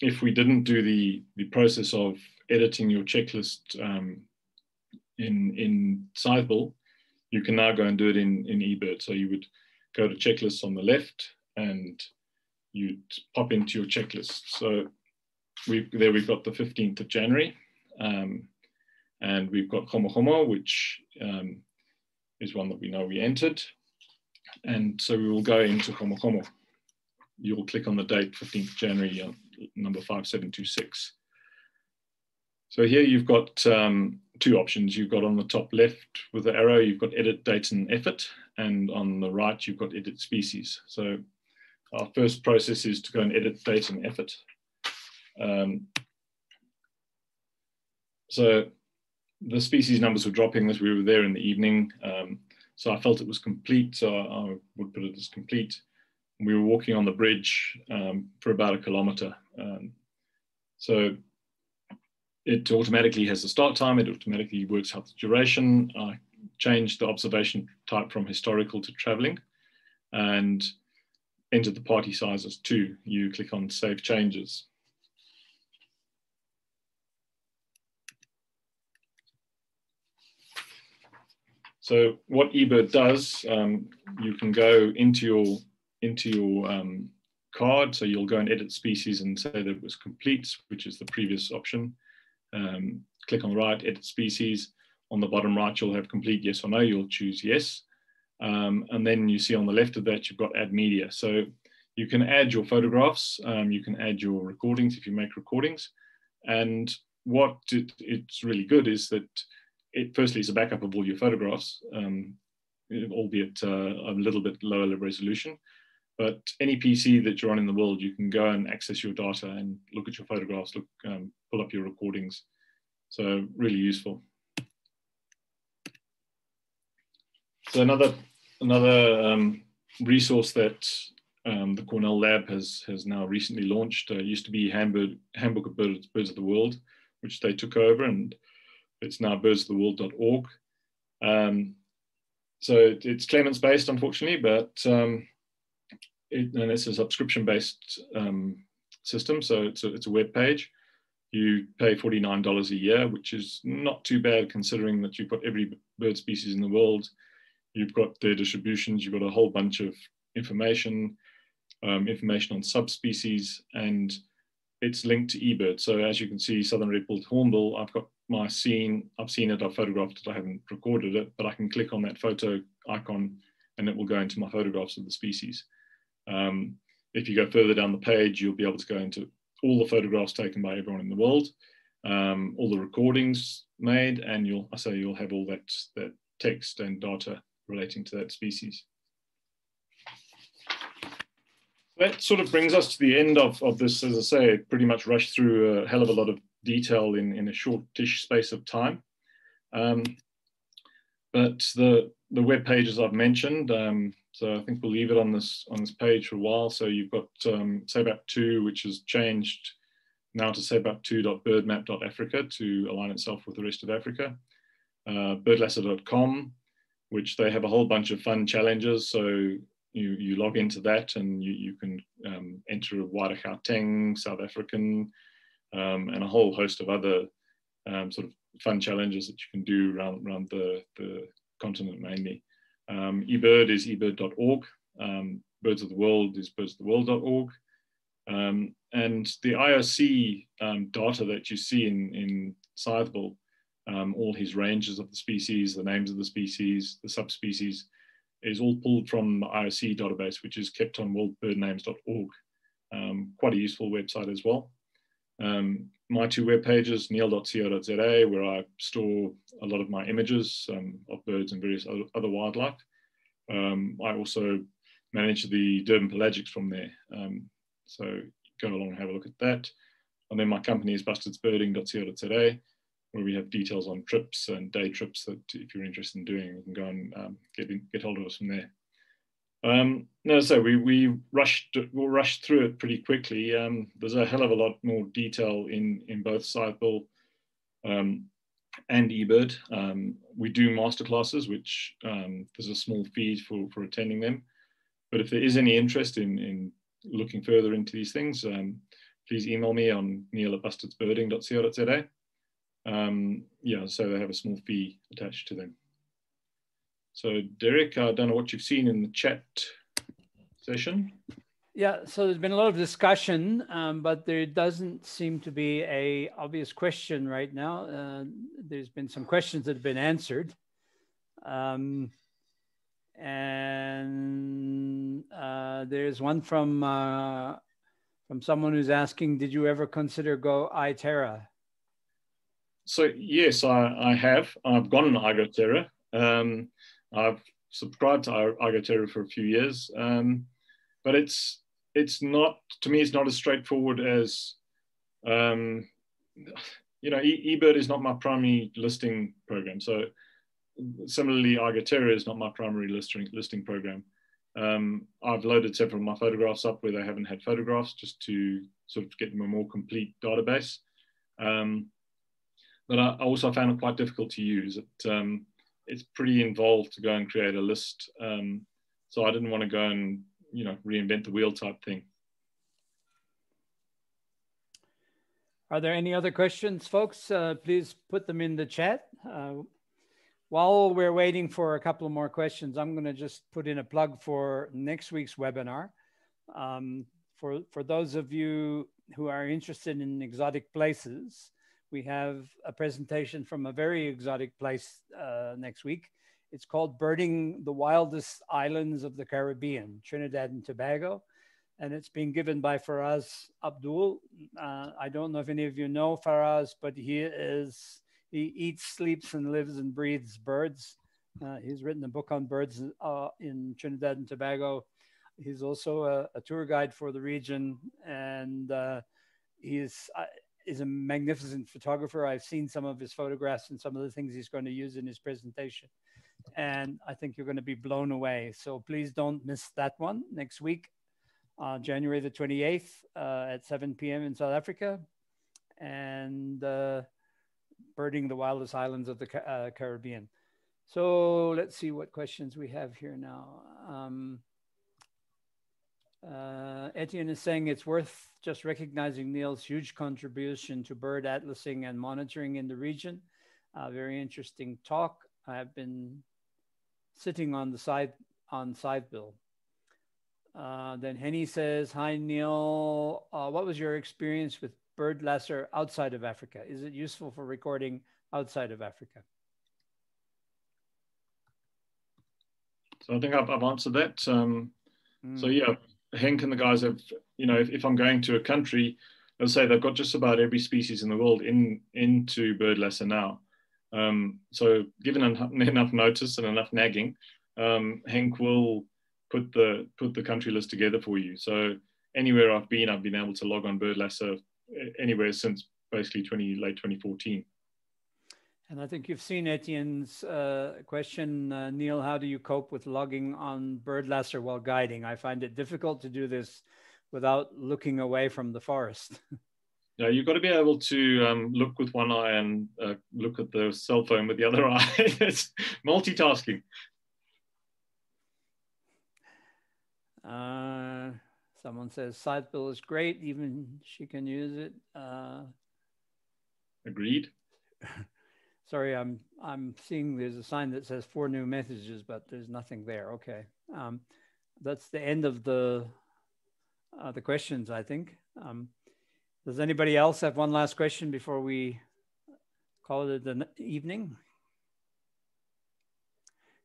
if we didn't do the, the process of editing your checklist um, in, in Scythebill, you can now go and do it in, in eBird. So you would go to checklists on the left and you'd pop into your checklist. So we there we've got the 15th of January, um, and we've got Gomo Gomo, which um, is one that we know we entered. And so we will go into Gomo Gomo. You'll click on the date, 15th January, uh, number 5726. So here you've got um, two options. You've got on the top left with the arrow, you've got edit date and effort, and on the right, you've got edit species. So our first process is to go and edit date and effort. Um, so the species numbers were dropping as we were there in the evening. Um, so I felt it was complete. So I would put it as complete. We were walking on the bridge um, for about a kilometer. Um, so it automatically has the start time. It automatically works out the duration. I changed the observation type from historical to traveling and entered the party sizes too. You click on save changes. So what eBird does, um, you can go into your into your um, card. So you'll go and edit species and say that it was complete, which is the previous option. Um, click on the right, edit species. On the bottom right, you'll have complete yes or no. You'll choose yes. Um, and then you see on the left of that, you've got add media. So you can add your photographs. Um, you can add your recordings if you make recordings. And what it, it's really good is that it firstly is a backup of all your photographs. Um, albeit uh, a little bit lower resolution. But any PC that you're on in the world, you can go and access your data and look at your photographs, look, um, pull up your recordings. So really useful. So another another um, resource that um, the Cornell Lab has has now recently launched uh, used to be Handbook, Handbook of Birds, Birds of the World, which they took over, and it's now birdsoftheworld.org. Um, so it, it's Clements based, unfortunately, but um, it, and it's a subscription based um, system. So it's a, it's a web page. You pay $49 a year, which is not too bad considering that you've got every bird species in the world. You've got their distributions, you've got a whole bunch of information, um, information on subspecies, and it's linked to eBird. So as you can see, Southern Red-billed Hornbill, I've got my scene, I've seen it, I've photographed it, I haven't recorded it, but I can click on that photo icon and it will go into my photographs of the species. Um, if you go further down the page, you'll be able to go into all the photographs taken by everyone in the world, um, all the recordings made, and you'll I say you'll have all that that text and data relating to that species. That sort of brings us to the end of, of this, as I say, pretty much rushed through a hell of a lot of detail in, in a shortish space of time. Um, but the, the web pages I've mentioned, um, so I think we'll leave it on this on this page for a while. So you've got um, SABAP2, which has changed now to sabap2.birdmap.africa to align itself with the rest of Africa. Uh, birdlasser.com, which they have a whole bunch of fun challenges. So you, you log into that and you, you can um, enter Wada Gauteng, South African, um, and a whole host of other um, sort of fun challenges that you can do around, around the, the continent mainly. Um, eBird is ebird.org. Um, Birds of the World is birdsoftheworld.org. Um, and the IOC um, data that you see in, in Scythebill, um, all his ranges of the species, the names of the species, the subspecies, is all pulled from the IOC database, which is kept on worldbirdnames.org. Um, quite a useful website as well. Um, my two web pages, neil.co.za, where I store a lot of my images um, of birds and various other, wildlife. Um, I also manage the Durban pelagics from there. Um, so go along and have a look at that. And then my company is bastardsbirding.co.za, where we have details on trips and day trips that if you're interested in doing, you can go and um, get, in, get hold of us from there. Um, no, so we, we rushed we rushed through it pretty quickly. Um, there's a hell of a lot more detail in in both Scythebill um, and eBird. Um, we do masterclasses, which um, there's a small fee for for attending them. But if there is any interest in in looking further into these things, um, please email me on neil at bastardsbirding.co.za. Um, yeah, so they have a small fee attached to them. So Derek, I don't know what you've seen in the chat session. Yeah, so there's been a lot of discussion, um, but there doesn't seem to be a obvious question right now. Uh, there's been some questions that have been answered. Um, and uh, there's one from uh, from someone who's asking, did you ever consider go iTerra? So yes, I, I have. I've gone on iGoTerra. Um, I've subscribed to iGoTerra for a few years, um, but it's it's not to me. It's not as straightforward as um, you know. E- eBird is not my primary listing program. So similarly, iGoTerra is not my primary listing listing program. Um, I've loaded several of my photographs up where they haven't had photographs, just to sort of get them a more complete database. Um, but I also found it quite difficult to use. It, um, it's pretty involved to go and create a list. Um, so I didn't want to go and you know reinvent the wheel type thing. Are there any other questions, folks? Uh, please put them in the chat. Uh, while we're waiting for a couple more questions, I'm going to just put in a plug for next week's webinar. Um, for, for those of you who are interested in exotic places, we have a presentation from a very exotic place uh, next week. It's called Birding the Wildest Islands of the Caribbean, Trinidad and Tobago. And it's being given by Faraaz Abdool. Uh, I don't know if any of you know Faraaz, but he is, he eats, sleeps, and lives and breathes birds. Uh, he's written a book on birds uh, in Trinidad and Tobago. He's also a, a tour guide for the region, and uh, he's is a magnificent photographer. I've seen some of his photographs and some of the things he's going to use in his presentation, and I think you're going to be blown away. So please don't miss that one next week, uh, January the 28th uh, at 7 p.m. in South Africa, and birding the wildest islands of the Caribbean. So let's see what questions we have here now. Um, uh, Etienne is saying it's worth just recognizing Niall's huge contribution to bird atlasing and monitoring in the region. Uh, very interesting talk. I've been sitting on the side on Scythebill. Uh, then Henny says, "Hi Niall, uh, what was your experience with BirdLasser outside of Africa? Is it useful for recording outside of Africa?" So I think I've, I've answered that. Um, mm. So yeah, Henk and the guys have, you know, if, if I'm going to a country, let's say they've got just about every species in the world in into bird BirdLasser now. Um, so given enough, enough, notice and enough nagging, um, Henk will put the put the country list together for you. So anywhere I've been, I've been able to log on BirdLasser anywhere since basically 20 late 2014. And I think you've seen Etienne's uh, question, uh, Niall. How do you cope with logging on BirdLasser while guiding? I find it difficult to do this without looking away from the forest. Yeah, you've got to be able to um, look with one eye and uh, look at the cell phone with the other eye. it's multitasking. Uh, someone says bill is great. Even she can use it. Uh, Agreed. Sorry, I'm I'm seeing there's a sign that says four new messages, but there's nothing there. Okay, um, that's the end of the uh, the questions. I think. Um, does anybody else have one last question before we call it an evening?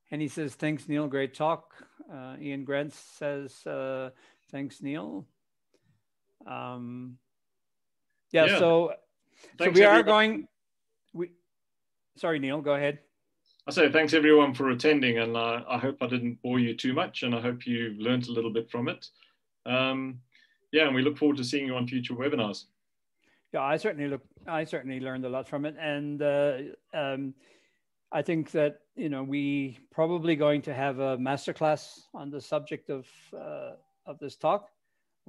And he says, "Thanks, Niall. Great talk." Uh, Ian Grant says, uh, "Thanks, Niall." Um, yeah, yeah. So, Thanks, so we are going. Sorry, Niall, go ahead. I say thanks everyone for attending, and uh, I hope I didn't bore you too much, and I hope you learned a little bit from it. Um, yeah, and we look forward to seeing you on future webinars. Yeah, I certainly look. I certainly learned a lot from it, and uh, um, I think that you know we probably going to have a masterclass on the subject of uh, of this talk.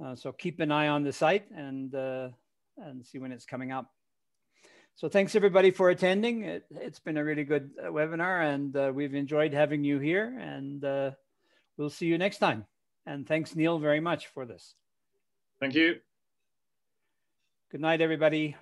Uh, so keep an eye on the site and uh, and see when it's coming up. So thanks everybody for attending. It, has been a really good uh, webinar and uh, we've enjoyed having you here and uh, we'll see you next time. And thanks Niall very much for this. Thank you. Good night, everybody.